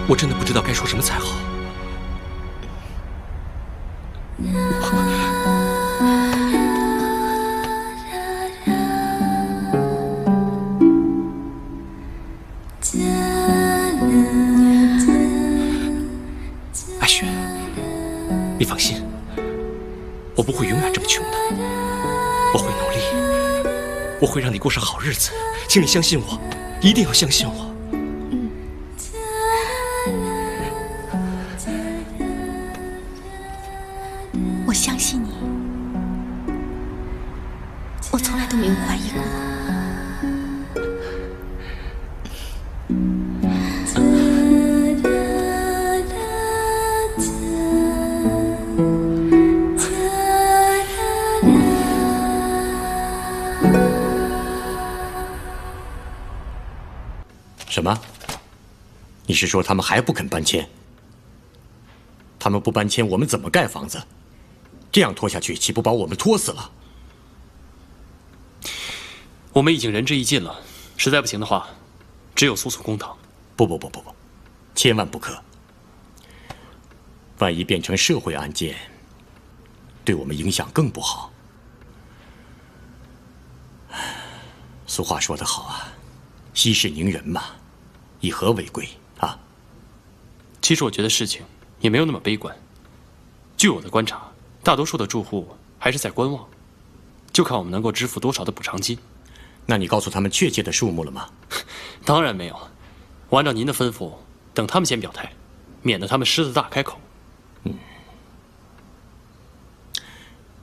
我真的不知道该说什么才好。会让你过上好日子，请你相信我，一定要相信我。你是说他们还不肯搬迁？他们不搬迁，我们怎么盖房子？这样拖下去，岂不把我们拖死了？我们已经仁至义尽了，实在不行的话，只有诉讼公堂。不不不不不，千万不可！万一变成社会案件，对我们影响更不好。俗话说得好啊，息事宁人嘛，以和为贵啊。其实我觉得事情也没有那么悲观。据我的观察，大多数的住户还是在观望，就看我们能够支付多少的补偿金。那你告诉他们确切的数目了吗？当然没有。我按照您的吩咐，等他们先表态，免得他们狮子大开口。嗯，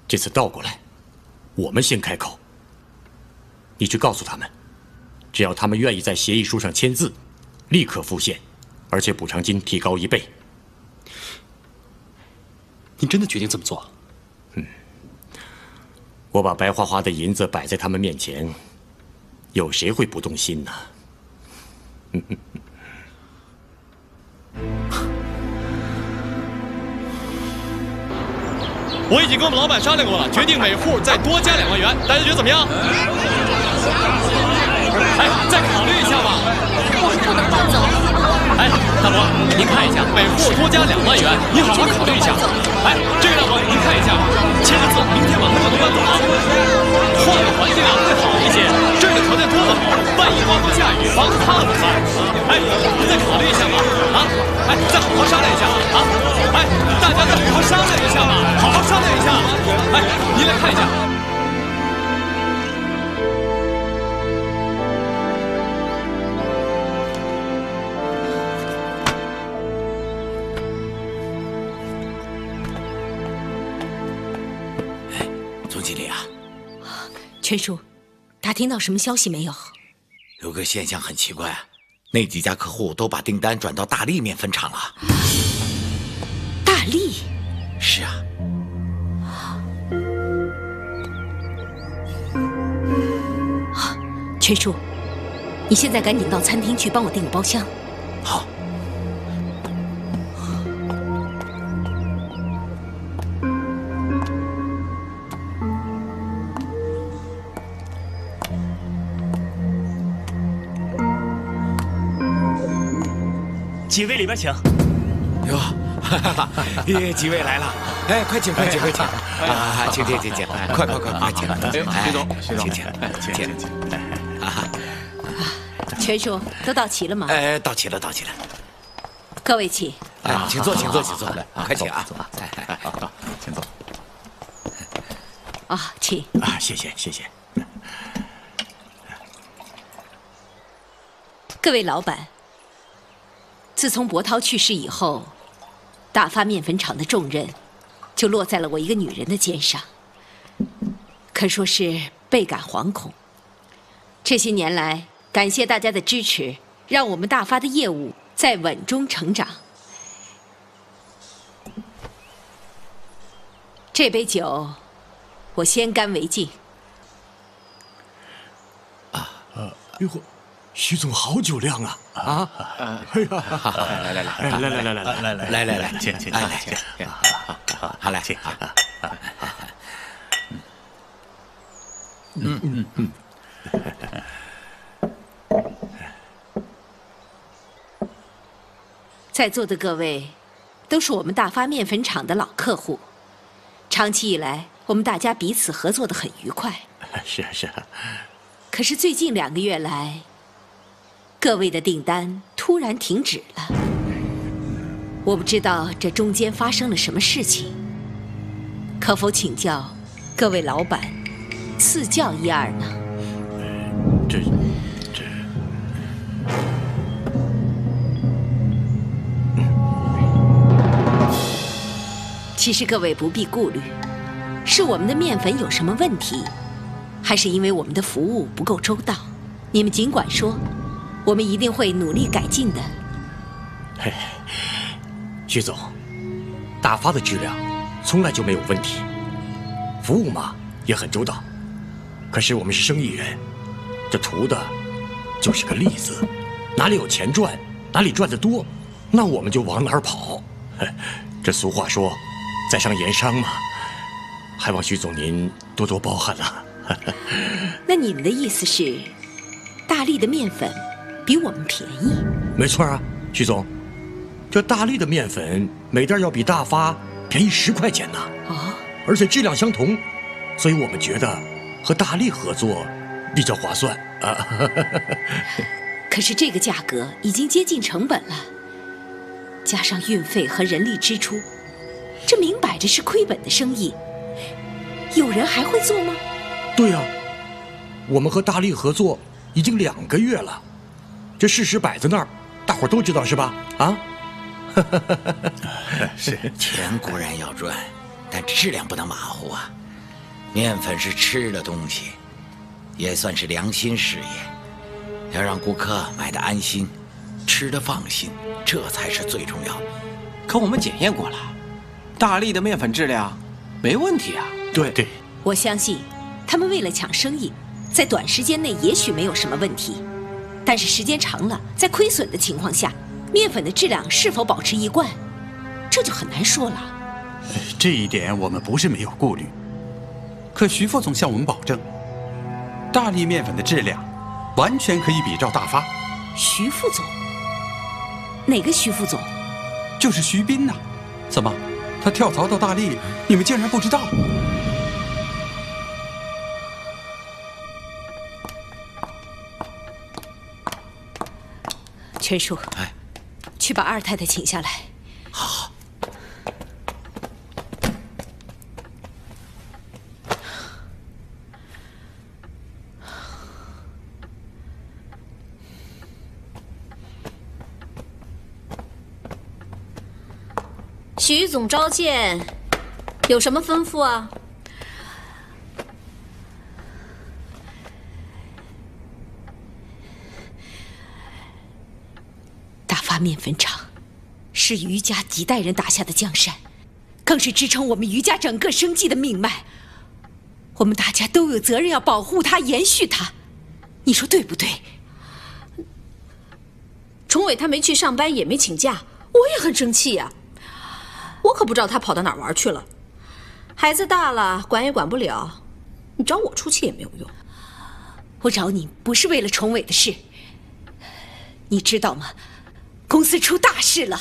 这次倒过来，我们先开口。你去告诉他们，只要他们愿意在协议书上签字，立刻付现，而且补偿金提高一倍。你真的决定这么做？嗯，我把白花花的银子摆在他们面前，有谁会不动心呢？我已经跟我们老板商量过了，决定每户再多加两万元，大家觉得怎么样？哎，再考虑一下吧。我是不能搬走。哎，大伯，您看一下，每户多加两万元，您好好考虑一下。哎，这位大伯，您看一下，签个字，明天晚上就能搬走啊。换个环境啊，会好一些。这个条件多么好，万一刮风下雨，房子塌了怎么办？哎，您再考虑一下吧。啊，哎，再好好商量一下啊。哎，大家再好好商量一下吧，好好商量一下。哎，您来看一下。全叔，打听到什么消息没有？有个现象很奇怪啊，那几家客户都把订单转到大力面粉厂了。大力？是啊。全叔，你现在赶紧到餐厅去帮我订个包厢。好。几位里边请。哟，哈哈，耶，几位来了，哎，快请，快请，快请，啊，请请请请，快快快快请，徐总，徐总，请请请请，啊，全叔，都到齐了吗？哎，到齐了，到齐了。各位请。哎，请坐，请坐，请坐，快请啊！哎，好，请坐。啊，请。啊，谢谢，谢谢。各位老板，自从博涛去世以后，大发面粉厂的重任就落在了我一个女人的肩上，可说是倍感惶恐。这些年来，感谢大家的支持，让我们大发的业务在稳中成长。这杯酒，我先干为敬。呃，哟呵，徐总好酒量啊！啊，哎呀，来来来，来来来来来来来来来，请请请来请，好来请啊。嗯嗯嗯。在座的各位，都是我们大发面粉厂的老客户。长期以来，我们大家彼此合作的很愉快。是啊是啊。可是最近两个月来，各位的订单突然停止了。我不知道这中间发生了什么事情，可否请教各位老板赐教一二呢？这这。其实各位不必顾虑，是我们的面粉有什么问题，还是因为我们的服务不够周到？你们尽管说，我们一定会努力改进的。嘿，徐总，大发的质量从来就没有问题，服务嘛也很周到。可是我们是生意人，这图的就是个利字，哪里有钱赚，哪里赚得多，那我们就往哪儿跑。这俗话说。在商言商嘛，还望徐总您多多包涵了。那你们的意思是，大力的面粉比我们便宜？没错啊，徐总，这大力的面粉每袋要比大发便宜十块钱呢。啊，而且质量相同，所以我们觉得和大力合作比较划算啊。可是这个价格已经接近成本了，加上运费和人力支出。这明摆着是亏本的生意，有人还会做吗？对呀，我们和大力合作已经两个月了，这事实摆在那儿，大伙都知道是吧？啊？是钱固然要赚，但质量不能马虎啊！面粉是吃的东西，也算是良心事业，要让顾客买的安心，吃的放心，这才是最重要的。可我们检验过了。大力的面粉质量没问题啊！对对，我相信他们为了抢生意，在短时间内也许没有什么问题，但是时间长了，在亏损的情况下，面粉的质量是否保持一贯，这就很难说了。这一点我们不是没有顾虑，可徐副总向我们保证，大力面粉的质量完全可以比照大发。徐副总？哪个徐副总？就是徐斌呐。怎么，他跳槽到大力，你们竟然不知道？全叔，哎，去把二太太请下来。好。徐总召见，有什么吩咐啊？面粉厂是余家几代人打下的江山，更是支撑我们余家整个生计的命脉。我们大家都有责任要保护它、延续它，你说对不对？崇伟他没去上班，也没请假，我也很生气呀。我可不知道他跑到哪儿玩去了。孩子大了，管也管不了，你找我出气也没有用。我找你不是为了崇伟的事，你知道吗？公司出大事了。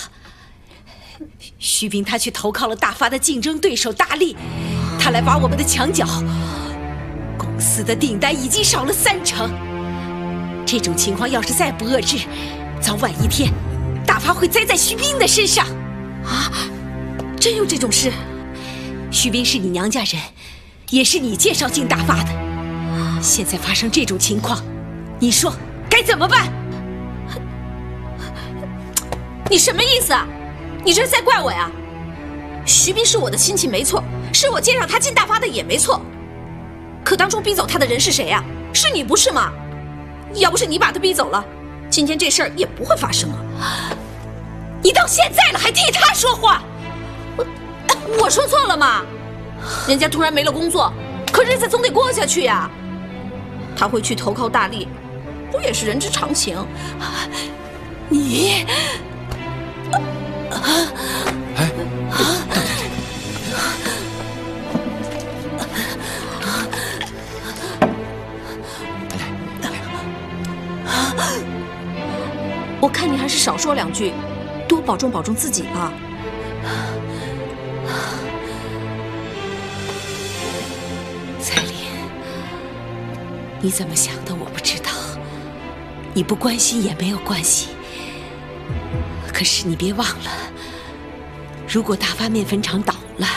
徐斌他去投靠了大发的竞争对手大力，他来挖我们的墙角。公司的订单已经少了三成。这种情况要是再不遏制，早晚一天，大发会栽在徐斌的身上。啊！真有这种事？徐斌是你娘家人，也是你介绍进大发的。现在发生这种情况，你说该怎么办？你什么意思啊？你这是在怪我呀？徐斌是我的亲戚没错，是我介绍他进大发的也没错。可当初逼走他的人是谁呀？是你不是吗？要不是你把他逼走了，今天这事儿也不会发生啊。你到现在了还替他说话？我我说错了吗？人家突然没了工作，可日子总得过下去呀。他会去投靠大力，不也是人之常情？你，哎，我看你还是少说两句，多保重保重自己吧。彩莲，你怎么想的我不知道，你不关心也没有关系。可是你别忘了，如果大发面粉厂倒了，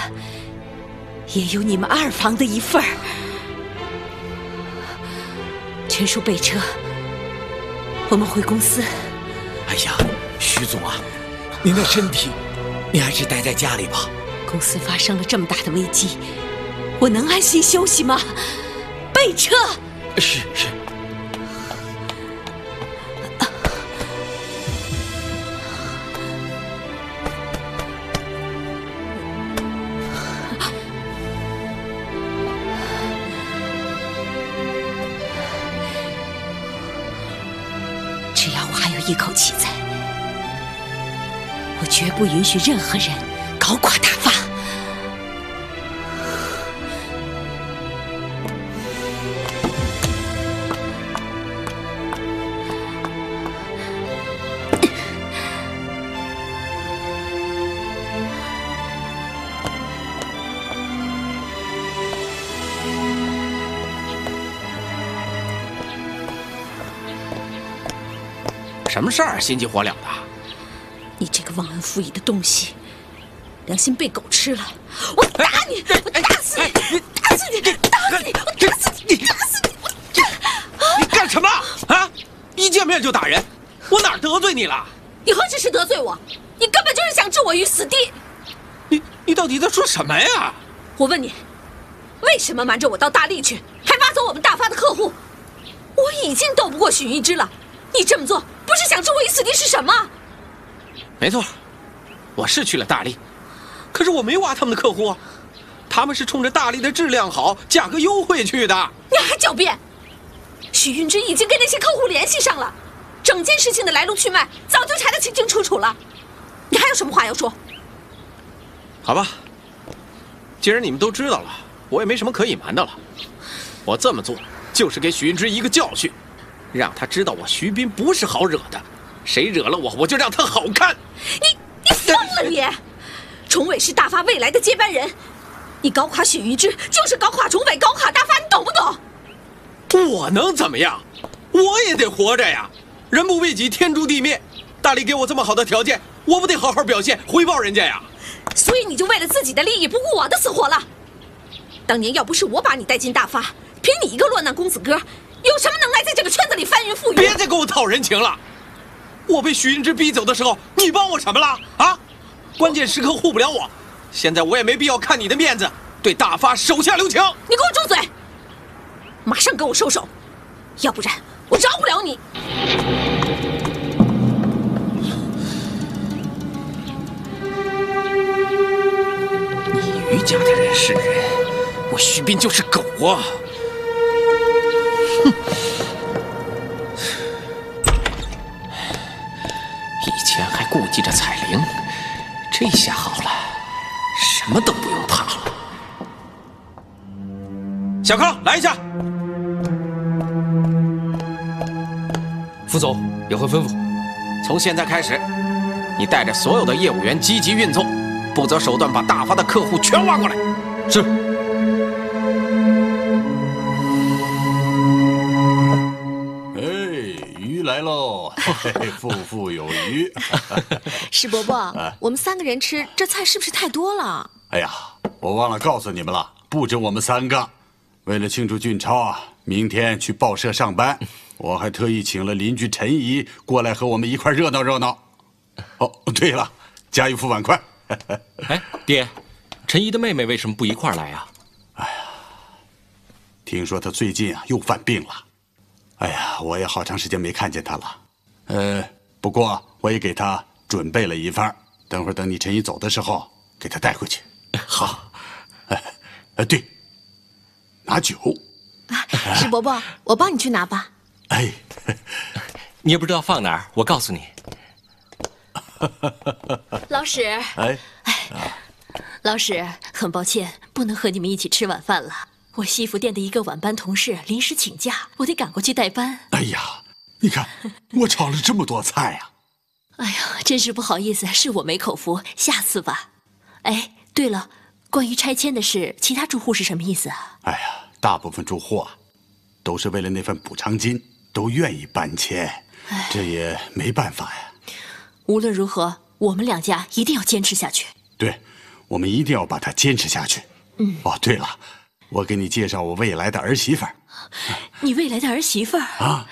也有你们二房的一份儿。全叔备车，我们回公司。哎呀，徐总啊，您的身体，您还是待在家里吧。公司发生了这么大的危机，我能安心休息吗？备车。是是。一口气在，我绝不允许任何人搞垮大发。事儿？心急火燎的。你这个忘恩负义的东西，良心被狗吃了！我打你！我打死你！打死你！打死你！我打死你！打死你！你干什么啊？一见面就打人，我哪儿得罪你了？你何止是得罪我，你根本就是想置我于死地！你你到底在说什么呀？我问你，为什么瞒着我到大力去，还挖走我们大发的客户？我已经斗不过许玉芝了，你这么做不是想置我于死地是什么？没错，我是去了大力，可是我没挖他们的客户啊，他们是冲着大力的质量好、价格优惠去的。你还狡辩？许云芝已经跟那些客户联系上了，整件事情的来龙去脉早就查得清清楚楚了。你还有什么话要说？好吧，既然你们都知道了，我也没什么可隐瞒的了。我这么做就是给许云芝一个教训。让他知道我徐斌不是好惹的，谁惹了我，我就让他好看。你你疯了你！崇伟是大发未来的接班人，你搞垮许玉芝就是搞垮崇伟，搞垮大发，你懂不懂？我能怎么样？我也得活着呀！人不为己，天诛地灭。大力给我这么好的条件，我不得好好表现，回报人家呀？所以你就为了自己的利益，不顾我的死活了？当年要不是我把你带进大发，凭你一个落难公子哥，有什么能耐在这个圈子里翻云覆雨？别再跟我讨人情了！我被许云芝逼走的时候，你帮我什么了？啊？关键时刻护不了我，现在我也没必要看你的面子，对大发手下留情。你给我住嘴！马上给我收手，要不然我饶不了你。你于家的人是人，我徐斌就是狗啊！顾忌着彩铃，这下好了，什么都不用怕了。小康，来一下。副总有何吩咐？从现在开始，你带着所有的业务员积极运作，不择手段把大发的客户全挖过来。是。富 富有余。史伯伯，我们三个人吃这菜是不是太多了？哎呀，我忘了告诉你们了，不止我们三个。为了庆祝俊超啊，明天去报社上班，我还特意请了邻居陈姨过来和我们一块热闹热闹。哦，对了，加一副碗筷。哎，爹，陈姨的妹妹为什么不一块来呀？哎呀，听说她最近啊又犯病了。哎呀，我也好长时间没看见她了。呃，不过我也给他准备了一份，等会儿等你陈姨走的时候给他带回去。好。哎，对。拿酒，史伯伯，我帮你去拿吧。哎，你也不知道放哪儿，我告诉你。老史，哎哎，老史，很抱歉，不能和你们一起吃晚饭了。我西服店的一个晚班同事临时请假，我得赶过去代班。哎呀，你看我炒了这么多菜呀！哎呀，真是不好意思，是我没口福，下次吧。哎，对了。关于拆迁的事，其他住户是什么意思啊？哎呀，大部分住户啊，都是为了那份补偿金，都愿意搬迁，这也没办法呀。无论如何，我们两家一定要坚持下去。对，我们一定要把它坚持下去。嗯。哦，对了，我给你介绍我未来的儿媳妇儿。你未来的儿媳妇儿啊？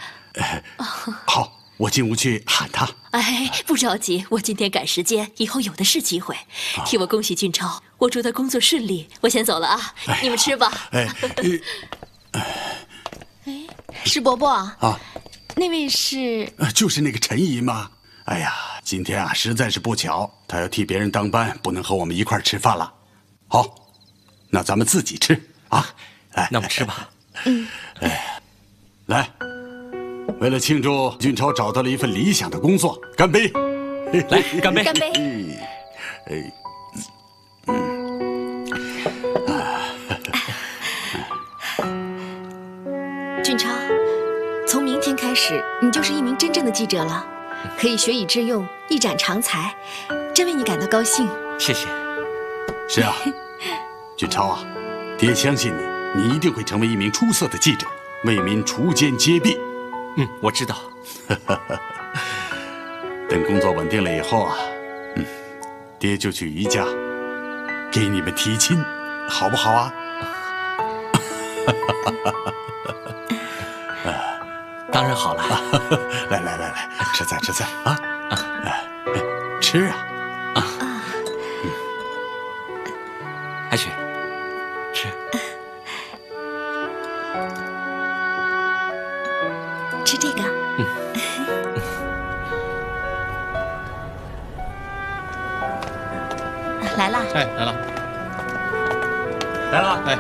好。我进屋去喊他。哎，不着急，我今天赶时间，以后有的是机会。替我恭喜俊超，我祝他工作顺利。我先走了啊，你们吃吧。哎，哎，石伯伯啊，那位是？就是那个陈姨嘛。哎呀，今天啊，实在是不巧，她要替别人当班，不能和我们一块吃饭了。好，那咱们自己吃啊。哎，那我们吃吧。嗯。哎，来。为了庆祝俊超找到了一份理想的工作，干杯！来，干杯！干杯！哎，俊超，从明天开始，你就是一名真正的记者了，可以学以致用，一展长才，真为你感到高兴。谢谢。是啊，俊超啊，爹相信你，你一定会成为一名出色的记者，为民除奸揭弊。嗯，我知道。等工作稳定了以后啊，嗯，爹就去余家给你们提亲，好不好啊？当然好了。来来来来，吃菜吃菜啊！哎，吃啊！啊！来了，哎，来了，来了，哎，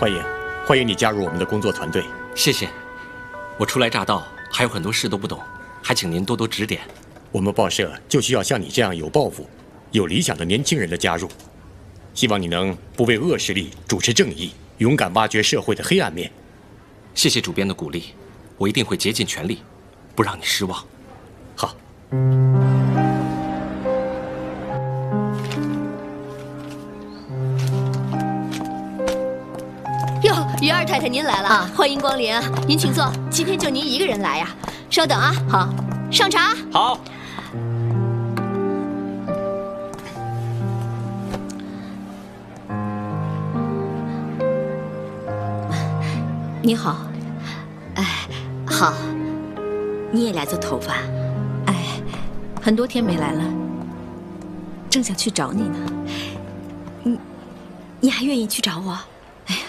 欢迎，欢迎你加入我们的工作团队。谢谢，我初来乍到，还有很多事都不懂，还请您多多指点。我们报社就需要像你这样有抱负、有理想的年轻人的加入。希望你能不为恶势力主持正义，勇敢挖掘社会的黑暗面。谢谢主编的鼓励，我一定会竭尽全力，不让你失望。好。哟，于二太太您来了啊，欢迎光临啊！您请坐，今天就您一个人来呀？稍等啊，好，上茶。好。你好，哎，好，你也来做头发？哎，很多天没来了，正想去找你呢。你，你还愿意去找我？哎呀，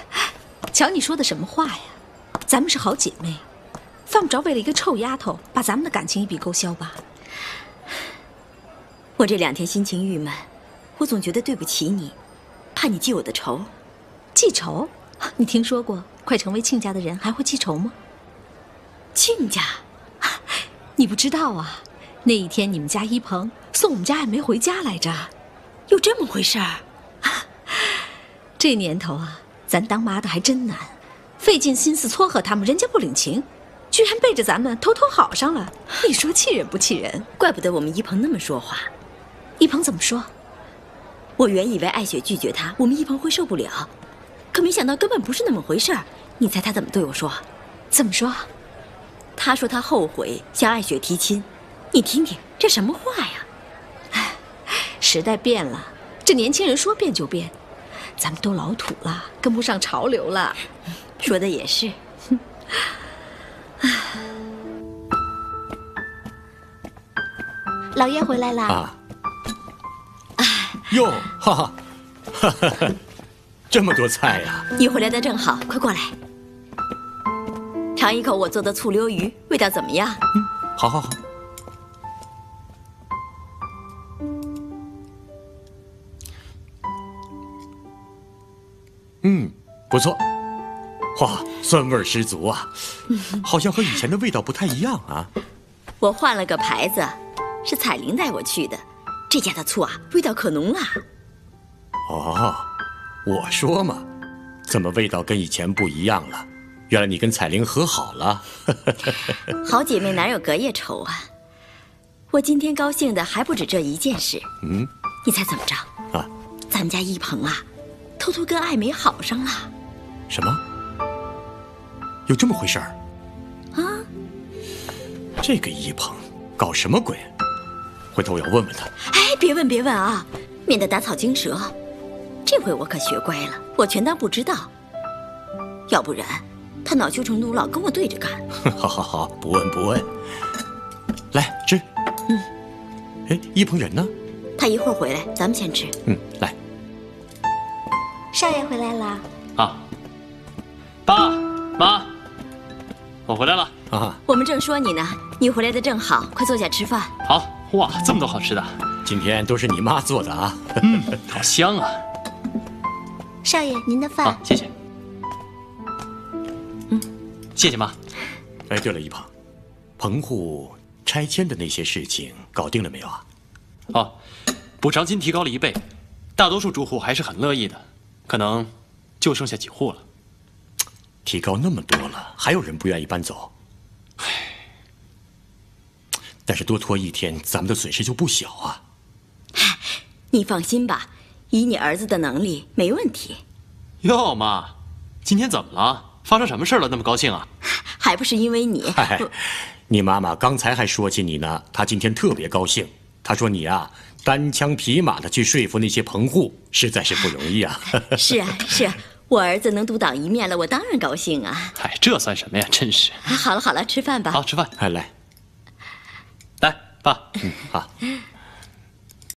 瞧你说的什么话呀！咱们是好姐妹，犯不着为了一个臭丫头把咱们的感情一笔勾销吧？我这两天心情郁闷，我总觉得对不起你，怕你记我的仇。记仇？你听说过？快成为亲家的人还会记仇吗？亲家，你不知道啊？那一天你们家一鹏送我们家爱梅回家来着，有这么回事儿？这年头啊，咱当妈的还真难，费尽心思撮合他们，人家不领情，居然背着咱们偷偷好上了。你说气人不气人？怪不得我们一鹏那么说话。一鹏怎么说？我原以为艾雪拒绝他，我们一鹏会受不了。可没想到根本不是那么回事儿，你猜他怎么对我说？怎么说？他说他后悔向艾雪提亲，你听听这什么话呀？哎，时代变了，这年轻人说变就变，咱们都老土了，跟不上潮流了。说的也是。老爷回来啦！啊，哟，哈哈，哈哈。这么多菜呀！你回来的正好，快过来，尝一口我做的醋溜鱼，味道怎么样？嗯，好，好，好。嗯，不错。哇，酸味十足啊！好像和以前的味道不太一样啊。我换了个牌子，是彩玲带我去的。这家的醋啊，味道可浓了。哦。我说嘛，怎么味道跟以前不一样了？原来你跟彩玲和好了。好姐妹哪有隔夜仇啊？我今天高兴的还不止这一件事。嗯，你猜怎么着？啊，咱们家一鹏啊，偷偷跟艾美好上了。什么？有这么回事儿？啊？这个一鹏搞什么鬼？回头我要问问他。哎，别问别问啊，免得打草惊蛇。这回我可学乖了，我全当不知道。要不然，他恼羞成怒，老跟我对着干。好好好，不问不问。来吃。嗯。哎，一鹏人呢？他一会儿回来，咱们先吃。嗯，来。少爷回来了。啊。爸妈，我回来了。啊。我们正说你呢，你回来的正好，快坐下吃饭。好哇，这么多好吃的，今天都是你妈做的啊。嗯，好香啊。少爷，您的饭。好，谢谢。嗯，谢谢妈。哎，对了，一鹏，棚户拆迁的那些事情搞定了没有啊？哦，补偿金提高了一倍，大多数住户还是很乐意的，可能就剩下几户了。提高那么多了，还有人不愿意搬走？唉，但是多拖一天，咱们的损失就不小啊。你放心吧。以你儿子的能力，没问题。哟，妈，今天怎么了？发生什么事了？那么高兴啊？还不是因为你。你妈妈刚才还说起你呢，她今天特别高兴。她说你啊，单枪匹马的去说服那些棚户，实在是不容易啊。是啊，是啊，我儿子能独当一面了，我当然高兴啊。哎，这算什么呀？真是。好了好了，吃饭吧。好，吃饭。哎，来，来，爸。嗯，好。